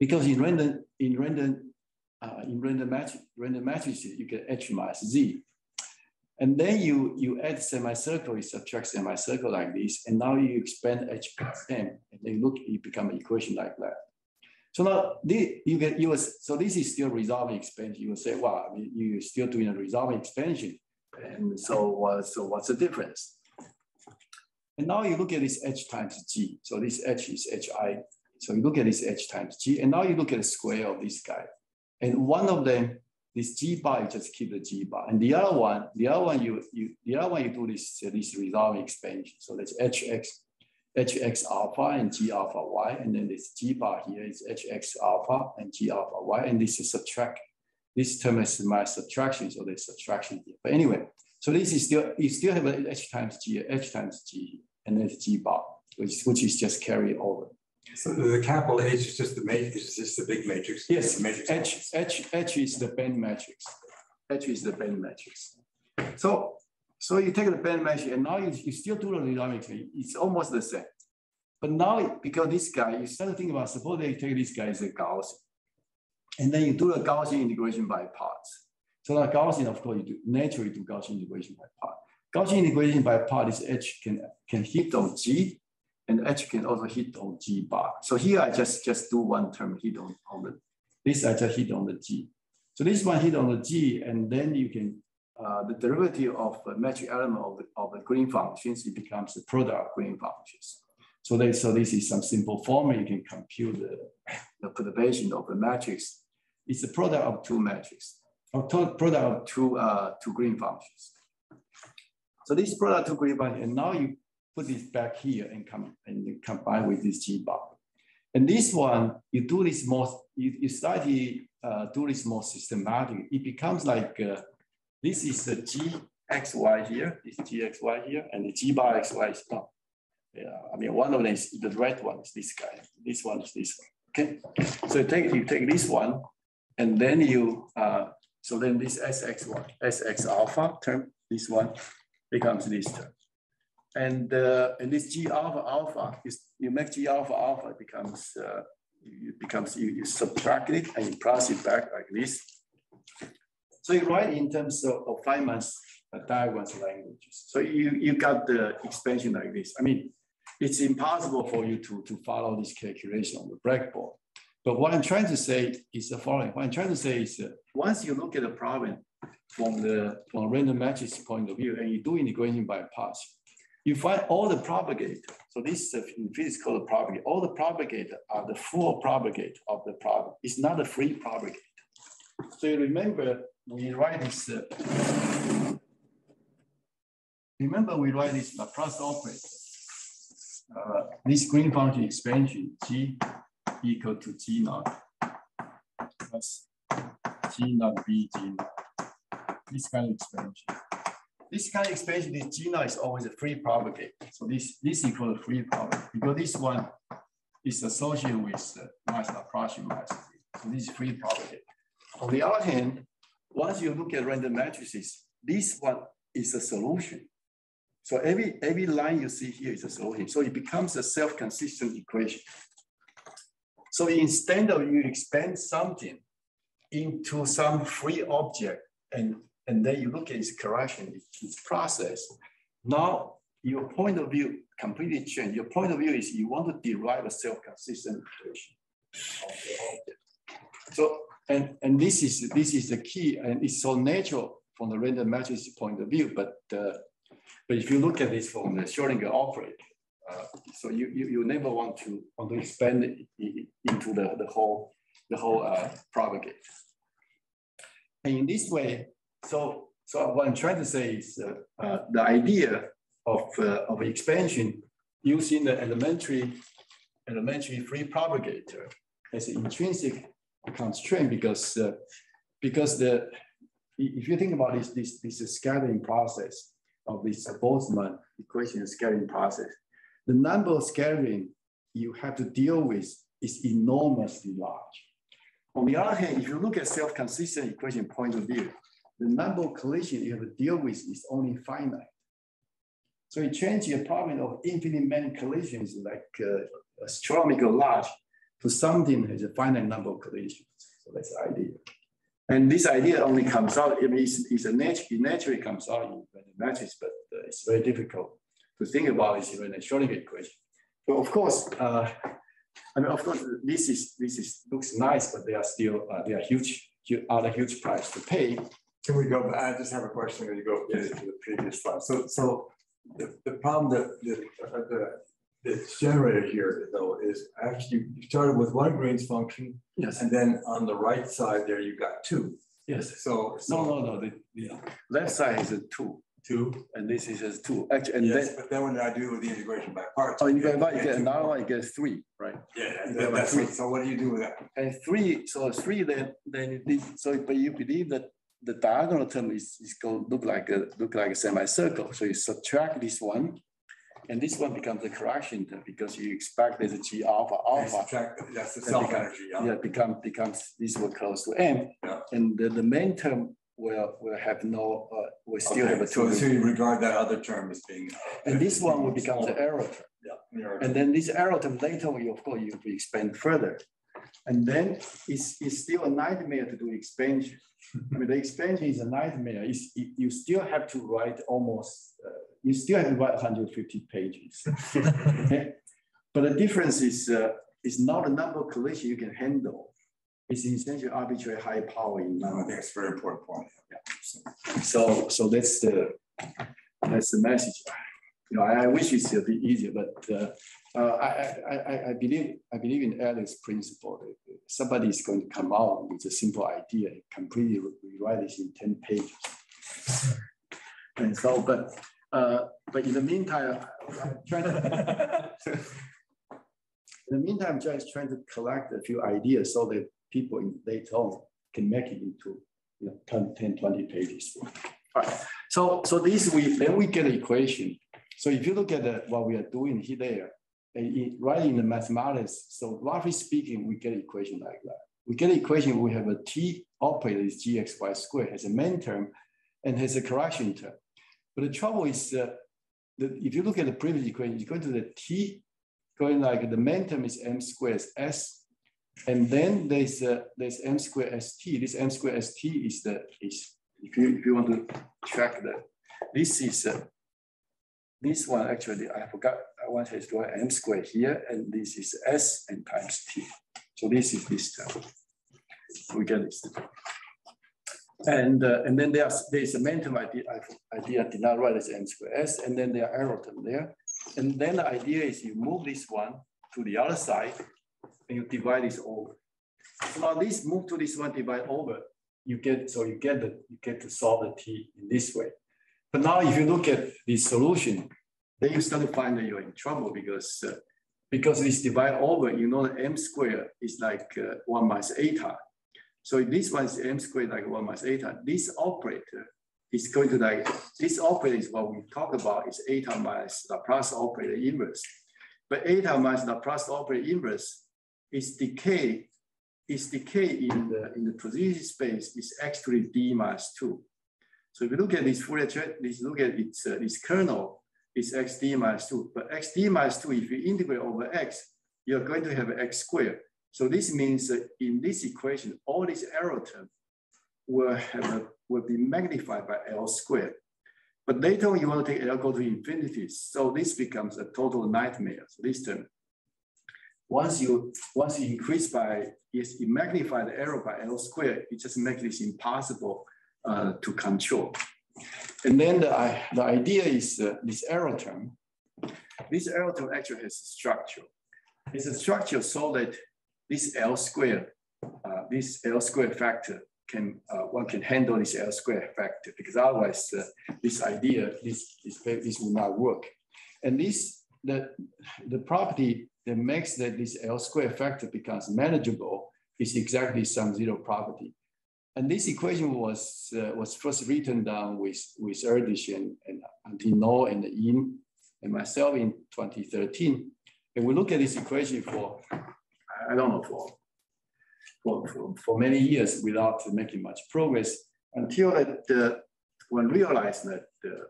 Speaker 1: Because in random, in random, uh, in random, matri random matrices, you get H minus Z. And then you, you add semicircle, you subtract semicircle like this, and now you expand H plus M, and then look, it become an equation like that. So now this, you get you was so this is still resolvent expansion. You will say, wow, I mean, you're still doing a resolvent expansion. And so, uh, so what's the difference? And now you look at this h times g. So this h is hi. So you look at this h times g, and now you look at the square of this guy. And one of them, this g bar, you just keep the g bar. And the other one, the other one, you you the other one you do this this resolvent expansion. So that's hx hx alpha and g alpha y, and then this g bar here is hx alpha and g alpha y, and this is subtract. This term is my subtraction, so there's subtraction here. But anyway, so this is still you still have a h times g, h times g, and then g bar, which which is just carry over.
Speaker 3: So the capital H is just the matrix, is just the big matrix.
Speaker 1: Yes,
Speaker 3: matrix.
Speaker 1: H, H, H is the band matrix. H is the band matrix. So, so you take the band matrix and now you, you still do the dynamically. It's almost the same. But now, because this guy, you start to think about, suppose they take this guy as a Gaussian. And then you do the Gaussian integration by parts. So now Gaussian, of course, you do naturally do Gaussian integration by part. Gaussian integration by part is H can, can hit on G and H can also hit on G bar. So here I just, just do one term hit on, on the, this I just hit on the G. So this one hit on the G, and then you can, uh, the derivative of the metric element of the, of the green functions, it becomes the product of green functions. So, they, so this is some simple formula. You can compute the, the perturbation of the matrix. It's a product of two matrices, or product of two, uh, two green functions. So this product of green function, and now you put this back here and come and combine with this G bar. And this one, you do this more, you, you to uh, do this more systematic. It becomes like, uh, this is the G x y here, this GXY here, and the G bar XY is not. Yeah, I mean, one of them is the red one is this guy. This one is this one. Okay. So you take, you take this one, and then you, uh, so then this SX1, SX alpha term, this one becomes this term. And, uh, and this G alpha alpha is you make G alpha alpha it becomes uh, it becomes you, you subtract it and you plus it back like this. So you write in terms of, of Feynman's uh, diagrams languages. So you you got the expansion like this. I mean, it's impossible for you to, to follow this calculation on the blackboard. But what I'm trying to say is the following. What I'm trying to say is once you look at the problem from the from random matrix point of view and you do integration by parts, you find all the propagator. So this is in physics called the propagator. All the propagator are the full propagator of the problem. It's not a free propagator. So you remember we write this. Uh, remember we write this Laplace operator. Uh, this green function expansion g equal to g naught plus g naught b g naught. This kind of expansion. This kind of expansion, this g naught is always a free propagate. So this this equal to free propagate because this one is associated with the mass approximate. So this is free propagate. On the other hand, once you look at random matrices, this one is a solution. So every, every line you see here is a solution. So it becomes a self-consistent equation. So instead of you expand something into some free object and, and then you look at its correction, its process, now your point of view completely changed. Your point of view is you want to derive a self-consistent equation of the object. So, and, and this is this is the key, and it's so natural from the random matrix point of view, but uh, but if you look at this from the Schrodinger operator, so you, you, you never want to want to expand into the, the whole the whole uh, propagate. And in this way, so so what I'm trying to say is uh, uh, the idea of uh, of expansion using the elementary elementary free propagator as an intrinsic constraint because uh, because the if you think about this this this scattering process of this Boltzmann equation scattering process, the number of scattering you have to deal with is enormously large. On the other hand, if you look at self-consistent equation point of view, the number of collisions you have to deal with is only finite. So it change your problem of infinite many collisions like uh, astronomical large to something has a finite number of collisions. So that's the idea. And this idea only comes out, I mean, it's, it's a nat it naturally comes out in matrix, but uh, it's very difficult to think about it in a Schrodinger equation. So of course, uh, I mean, of course, this is this is looks nice, but they are still uh, they are huge, huge, are a huge price to pay.
Speaker 3: Can we go? I just have a question when you go to the previous slide. So, so the, the problem that the, the that's generated here though is actually you started with one Green's function.
Speaker 1: Yes.
Speaker 3: And then on the right side there you got two.
Speaker 1: Yes.
Speaker 3: So, so
Speaker 1: No, no, no. The, the left side is a two,
Speaker 3: two.
Speaker 1: and this is a two. Actually, and
Speaker 3: Yes,
Speaker 1: then
Speaker 3: but then when I do with the integration by parts.
Speaker 1: oh, you get, you
Speaker 3: get
Speaker 1: get
Speaker 3: two
Speaker 1: another
Speaker 3: more.
Speaker 1: one. Get three, right?
Speaker 3: Yeah,
Speaker 1: you
Speaker 3: that- that's
Speaker 1: three.
Speaker 3: so what do you do with that?
Speaker 1: And three, so three, then then is- so but you believe that the diagonal term is is going to look like a look like a semicircle. So you subtract this one, and this one becomes a correction term because you expect there's a G alpha
Speaker 3: You
Speaker 1: alpha.
Speaker 3: subtract- That's the
Speaker 1: That
Speaker 3: self
Speaker 1: become-
Speaker 3: energy.
Speaker 1: Yeah, become becomes this will close to M.
Speaker 3: Yeah.
Speaker 1: And the, the main term will will have no uh, will still have a two.
Speaker 3: so you regard that other term as being.
Speaker 1: And this one will become the error term.
Speaker 3: Yeah.
Speaker 1: And then this error term later, you of course, you will expand further. And then it's, it's still a nightmare to do expansion. I mean, the expansion is a nightmare. It's, it- you still have to write almost, uh, you still have to write 150 pages. Okay? But the difference is, uh, is not a number of collisions you can handle. It's essentially arbitrary high power in
Speaker 3: No, I
Speaker 1: number.
Speaker 3: think it's a very important point.
Speaker 1: So, so that's the, that's the message. You know, I, I wish it's a bit easier, but uh, uh, I, I, I, I believe, I believe in Alice's principle. that Somebody is going to come out with a simple idea, and completely rewrite it in ten pages. And so, but, uh, but in the meantime, I'm trying to. In the meantime, just trying to collect a few ideas so that people in later on can make it into you know, 10, 10, 20 pages. All right. So, so this we then we get an equation. So if you look at the, what we are doing here there, and in, right in the mathematics, so roughly speaking, we get an equation like that. We get an equation, we have a t operator is gxy squared, has a main term and has a correction term. But the trouble is, uh, that if you look at the previous equation, you go to the t, going like the main term is m squared s, and then there's uh, there's m square st. This m square st is the is if you if you want to track that, this is uh, this one actually, I forgot, I wanted to write m square here, and this is s and times t. So this is this term. We get this. And, uh, and then there's, there's a momentum idea, idea did not write as m square s, and then there are error term there. And then the idea is you move this one to the other side, and you divide this over. So now this move to this one divide over, you get, so you get the, you get to solve the t in this way. But now if you look at the solution, then you start to find that you're in trouble because uh, because this divide over, you know the m squared is like uh, one minus eta. So if this one is m squared like one minus eta, this operator is going to like, this operator is what we talk about is eta minus Laplace operator inverse. But eta minus Laplace operator inverse is decay, is decay in the, in the position space is actually d minus two. So if you look at this Fourier, this look at its, uh, this kernel, is xd minus 2. But xd minus 2, if you integrate over x, you're going to have x squared. So this means that in this equation, all these error terms will, have a, will be magnified by L squared. But later on, you want to take L go to infinity. So this becomes a total nightmare. So this term, once you once you increase by, yes, you magnify the error by L squared, it just makes this impossible uh, to control. And then the, the idea is uh, this error term. This error term actually has a structure. It's a structure so that this L squared, uh, this L squared factor can, uh, one can handle this L squared factor because otherwise uh, this idea, this, this, this will not work. And this, the, the property that makes that this L square factor becomes manageable is exactly some zero property. And this equation was uh, was first written down with with Erdős and, and Antino and Yin and myself in 2013. And we look at this equation for I don't know for for, for, for many years without making much progress until it, uh, one realized that, uh,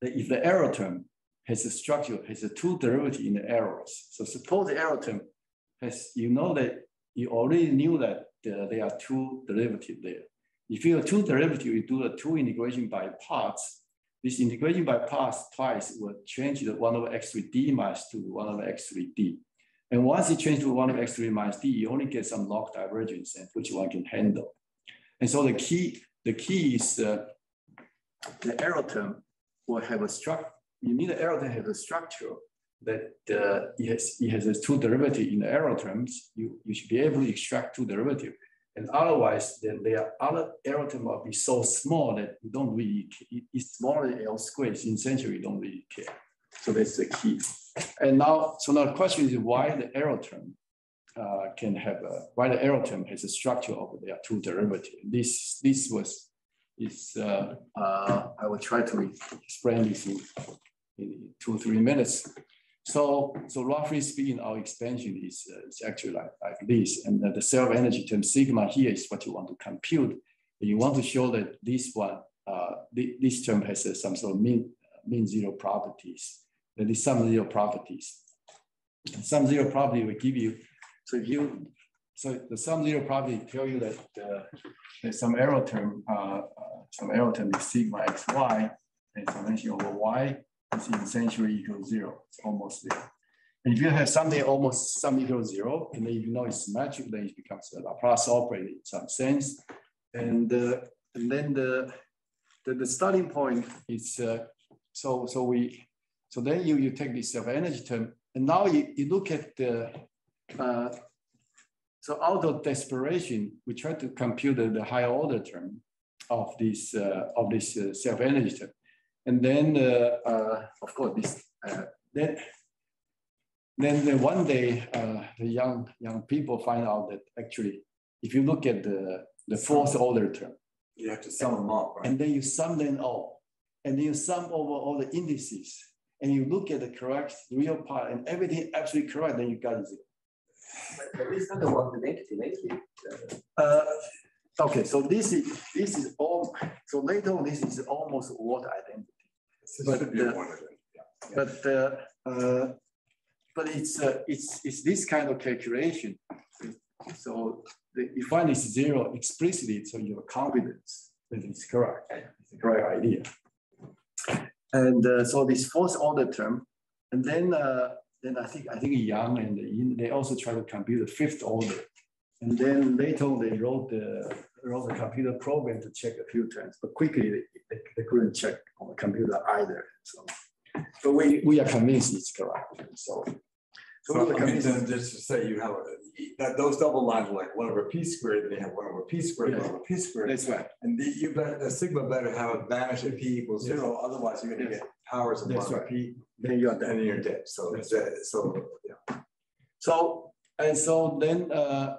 Speaker 1: that if the error term has a structure, has a two derivative in the errors. So suppose the error term has, you know that you already knew that there are two derivatives there. If you have two derivatives, you do the two integration by parts. This integration by parts twice will change the 1 over x3 d minus 2 to 1 over x3 d. And once you change to 1 over x3 minus d, you only get some log divergence, and which one can handle. And so the key, the key is uh, the error term will have a structure. You need error term to have a structure that uh, it, has, it has a two derivative in the error terms, you, you should be able to extract two derivative. And otherwise, then their other error term will be so small that you don't really, it's smaller than L squared, essentially you don't really care. So that's the key. And now, so now the question is why the error term uh, can have a, why the error term has a structure of their two derivative. This, this was, is, uh, uh, I will try to explain this in, in two, three minutes. So, so roughly speaking, our expansion is, uh, is actually like, like this. And uh, the self-energy term sigma here is what you want to compute. And you want to show that this one, uh, the, this term has uh, some sort of mean, mean zero properties. That is sum zero properties. Sum zero property will give you, so if you, so the sum zero property tell you that uh, there's some error term, uh, uh, some error term is sigma xy, and summation over y, is essentially equal to zero. It's almost there. And if you have something almost some equal to zero, and then you know it's symmetric, then it becomes a Laplace operator in some sense. And, uh, and then the, the, the, starting point is, uh, so, so we, so then you, you take this self-energy term, and now you, you look at the, uh, so out of desperation, we try to compute the, the higher order term of this, uh, of this uh, self-energy term. And then, uh, uh, of course, this uh, then then one day the young young people find out that actually, if you look at the the fourth order term,
Speaker 3: you have to sum them up, right?
Speaker 1: and then you sum them all, and then you sum over all the indices, and you look at the correct real part, and everything absolutely correct, then you got zero.
Speaker 7: But this not the one the negative, negative.
Speaker 1: Uh, okay, so this is this is all. So later on, this is almost Ward identity but uh, but uh, uh, but it's uh, it's it's this kind of calculation. So the, you find it's zero explicitly, so you have confidence that it's correct. It's the correct idea. And uh, so this fourth order term, and then uh, then I think I think Yang and Yin, they also try to compute the fifth order. And then later on they wrote the wrote the computer program to check a few times, but quickly they, they, they couldn't check on the computer either. So, but we, we are convinced it's correct. So, so
Speaker 3: So I mean, then just to say you have, a- that those double lines are like one over p squared, then you have one over p squared, one over p squared.
Speaker 1: That's right.
Speaker 3: And the, you better, the sigma better have vanish at p equals
Speaker 1: Yes.
Speaker 3: zero, otherwise you're gonna
Speaker 1: Yes.
Speaker 3: get powers of
Speaker 1: That's right.
Speaker 3: p,
Speaker 1: Then you are
Speaker 3: and
Speaker 1: done.
Speaker 3: then you're dead. So, uh, so, yeah.
Speaker 1: So and so then uh,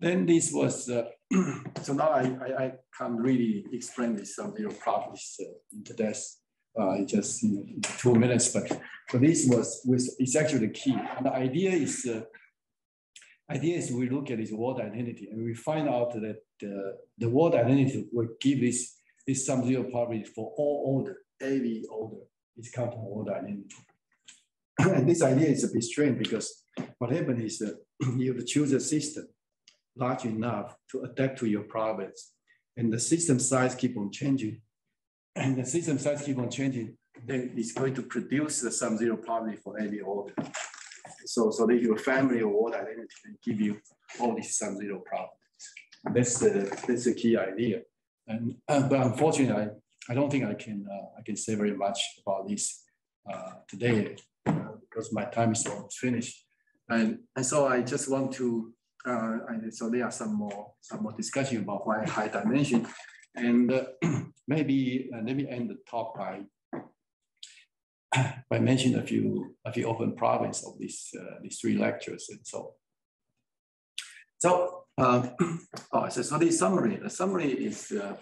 Speaker 1: then this was uh, so now I, I I can't really explain this properties uh, into this uh, in just you know, two minutes, but but this was with, it's actually the key. And the idea is uh, idea is we look at this Ward identity and we find out that uh, the Ward identity will give this this some zero property for all order, AV order. It's count on order identity. and this idea is a bit strange because what happens is that you choose a system large enough to adapt to your province, and the system size keep on changing, and the system size keep on changing, then it's going to produce the sum zero probability for every order. So, so that your family or order identity can give you all these sum zero properties. That's the that's the key idea. And uh, but unfortunately, I, I don't think I can uh, I can say very much about this uh, today uh, because my time is almost finished. And, and so I just want to, uh, and so there are some more, some more discussion about why high dimension. And uh, maybe, uh, let me end the talk by, by mentioning a few, a few open problems of these, uh, these three lectures and so. So, uh, oh, so, so the summary, the summary is, uh,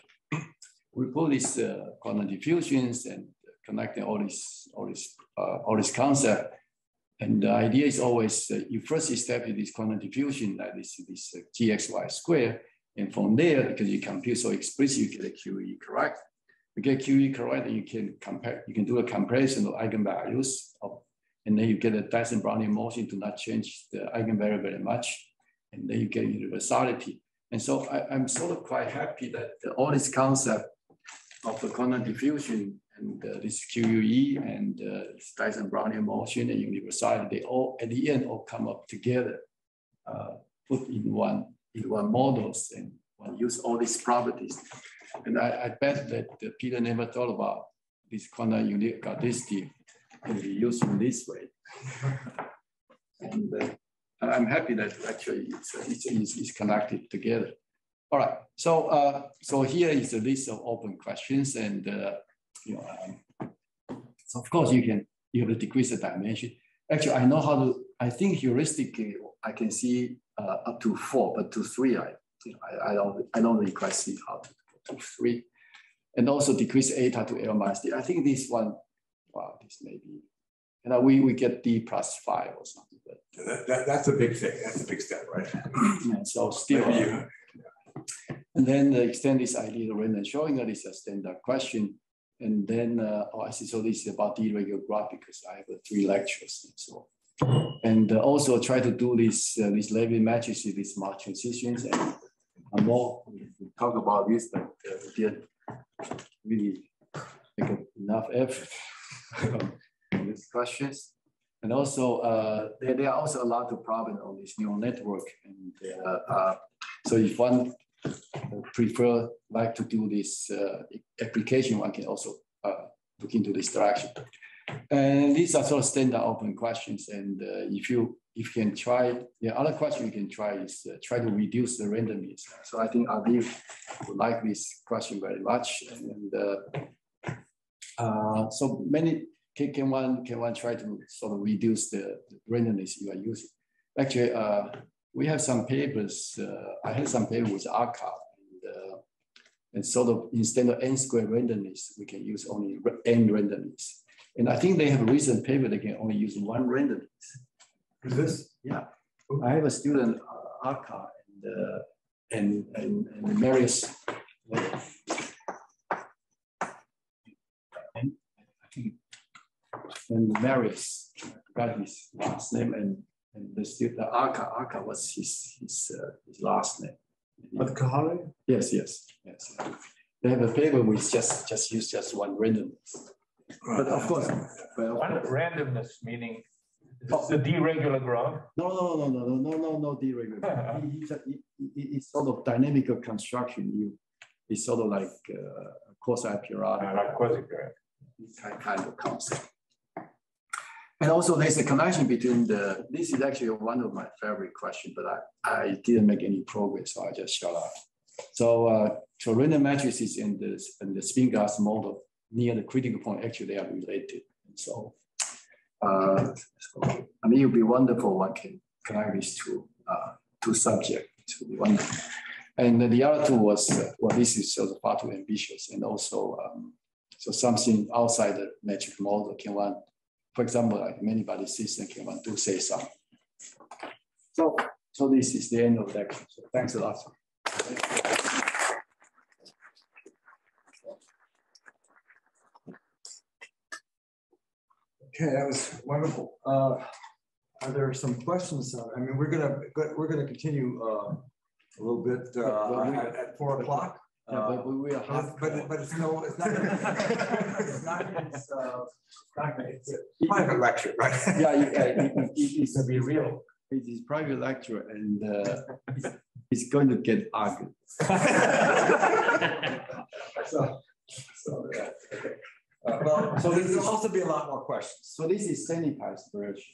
Speaker 1: we put these uh, quantum diffusions and connecting all these, all these, all these concept and the idea is always uh, you first establish this quantum diffusion, like this, this uh, gxy square. And from there, because you compute so explicit, you get a QE correct. You get QE correct, and you can compare, you can do a comparison of eigenvalues of, and then you get a Dyson Brownian motion to not change the eigenvalue very much. And then you get universality. And so I, am sort of quite happy that all this concept of the quantum diffusion and uh, this QUE and uh, Dyson Brownian motion and universality, they all at the end all come up together, uh, put in one in one models and one use all these properties. And I, I bet that uh, Peter never thought about this quantum universality can be used in this way. and uh, I'm happy that actually it's, it's, it's, it's connected together. All right, so uh, so here is a list of open questions, and uh, you know, um, so of course you can you have to decrease the dimension. Actually, I know how to. I think heuristically I can see uh, up to four, but to three I, you know, I, I don't I don't really quite see how to go to three, and also decrease eta to L minus D. I think this one, wow, this may be, you know, we we get D plus five or something, but
Speaker 3: That, that, that's a big thing. That's a big step, right?
Speaker 1: yeah, so still. Uh, and then uh, extend this idea to random Schrödinger that is a standard question. And then, uh, oh, I see, so this is about d-regular graph because I have uh, three lectures and so on. And uh, also try to do this, uh, this Levy matrices, these smart transitions and uh, more, talk about this, but uh, didn't really make enough effort on these questions. And also, uh, there, there are also a lot of problems on this neural network. And uh, uh, so if one prefer like to do this uh, application, one can also uh, look into this direction. And these are sort of standard open questions. And uh, if you if you can try, the other question you can try is uh, try to reduce the randomness. So I think Aviv would like this question very much. And uh, uh, so many can, can one can one try to sort of reduce the, the randomness you are using? Actually, uh, we have some papers. Uh, I had some paper with archive, and, uh, and sort of instead of n squared randomness, we can use only n randomness. And I think they have a recent paper they can only use one randomness.
Speaker 3: Is this?
Speaker 1: Yeah, I have a student uh, and uh, and and, and Marius. And I think and Marius got his last name and and the, the Aka Aka was his his, uh, his last name.
Speaker 3: But Kahari?
Speaker 1: Yes, yes, yes. They have a paper which just just use just one randomness. But of course, well,
Speaker 2: one
Speaker 1: course.
Speaker 2: randomness meaning. Oh. The d-regular graph?
Speaker 1: No, no, no, no, no, no, no, no d-regular. he, a, he, it's sort of dynamical construction. You, it's sort of like uh, quasi periodic.
Speaker 2: Uh, ah, like quasi periodic.
Speaker 1: Kind, kind of concept. And also there's a connection between the, this is actually one of my favorite questions, but I, I didn't make any progress, so I just shut up. So, uh, so random matrices and the, and the spin glass model near the critical point, actually they are related. So, uh, so, I mean, it would be wonderful one can connect these two, uh, two subjects to one. And the other two was, uh, well, this is sort of far too ambitious and also, um, so something outside the metric model can one, for example, like many body system can one do say something. So, so this is the end of that. So thanks a lot.
Speaker 3: Okay, that was wonderful. Uh, Are there some questions? Uh, I mean, we're gonna, we're gonna continue uh, a little bit uh, at at four o'clock.
Speaker 1: Yeah, but we will have.
Speaker 3: But, but but it's no, it's not. It's not, it's, uh, it's not, it's a private lecture, right?
Speaker 1: Yeah, uh, it, it- it is to be real. It is private lecture and uh, it's- it's going to get ugly.
Speaker 3: So, so, yeah, okay. Uh, Well, so there's also be a lot more questions.
Speaker 1: So this is sanitized version.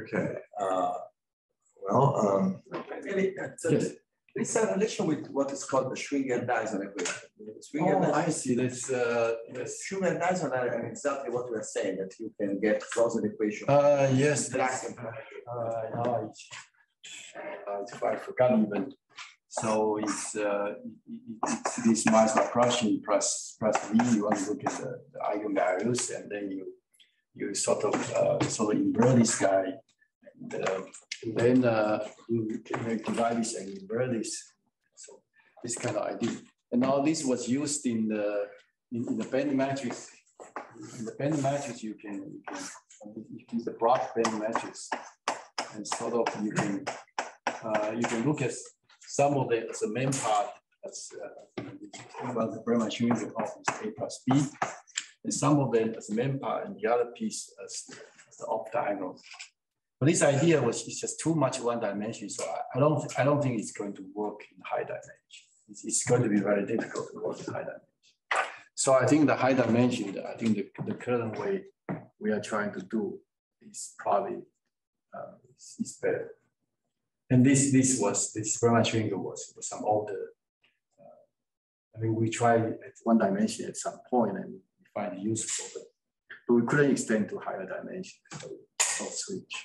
Speaker 3: Okay, uh, well, um,
Speaker 7: Maybe, uh,
Speaker 1: Yes.
Speaker 7: It's a relation with what is called the Schwinger-Dyson equation.
Speaker 1: Oh, I see, that's, uh, that's,
Speaker 7: Schwinger-Dyson are exactly what we are saying, that you can get closed equation.
Speaker 1: uh, yes, that's,
Speaker 7: Drastic.
Speaker 1: uh, now it's, uh, I forgot even. So it's, uh, it- it- it's this mass Prussian plus, plus V, you want to look at the the eigenvalues and then you, you sort of, uh, sort of invert this guy. And then, uh, you can divide this and invert this. So this kind of idea. And now this was used in the, in, in the band matrix. In the band matrix, you can, you can, you can use the broad band matrix. And sort of you can, uh, you can look at some of the, the main part as, uh, about the Birman-Schwinger of A plus B. And some of them as the main part and the other piece as, as the off diagonal. But this idea was, it's just too much one dimension. So I, I don't, I don't think it's going to work in high dimension. It's, it's going to be very difficult to work in high dimension. So I think the high dimension, I think the, the current way we are trying to do is probably uh, is, is better. And this this was this Birman-Schwinger was, was some older. Uh, I mean, we tried at one dimension at some point and we find it useful, but, but we couldn't extend to higher dimensions. So, so switch.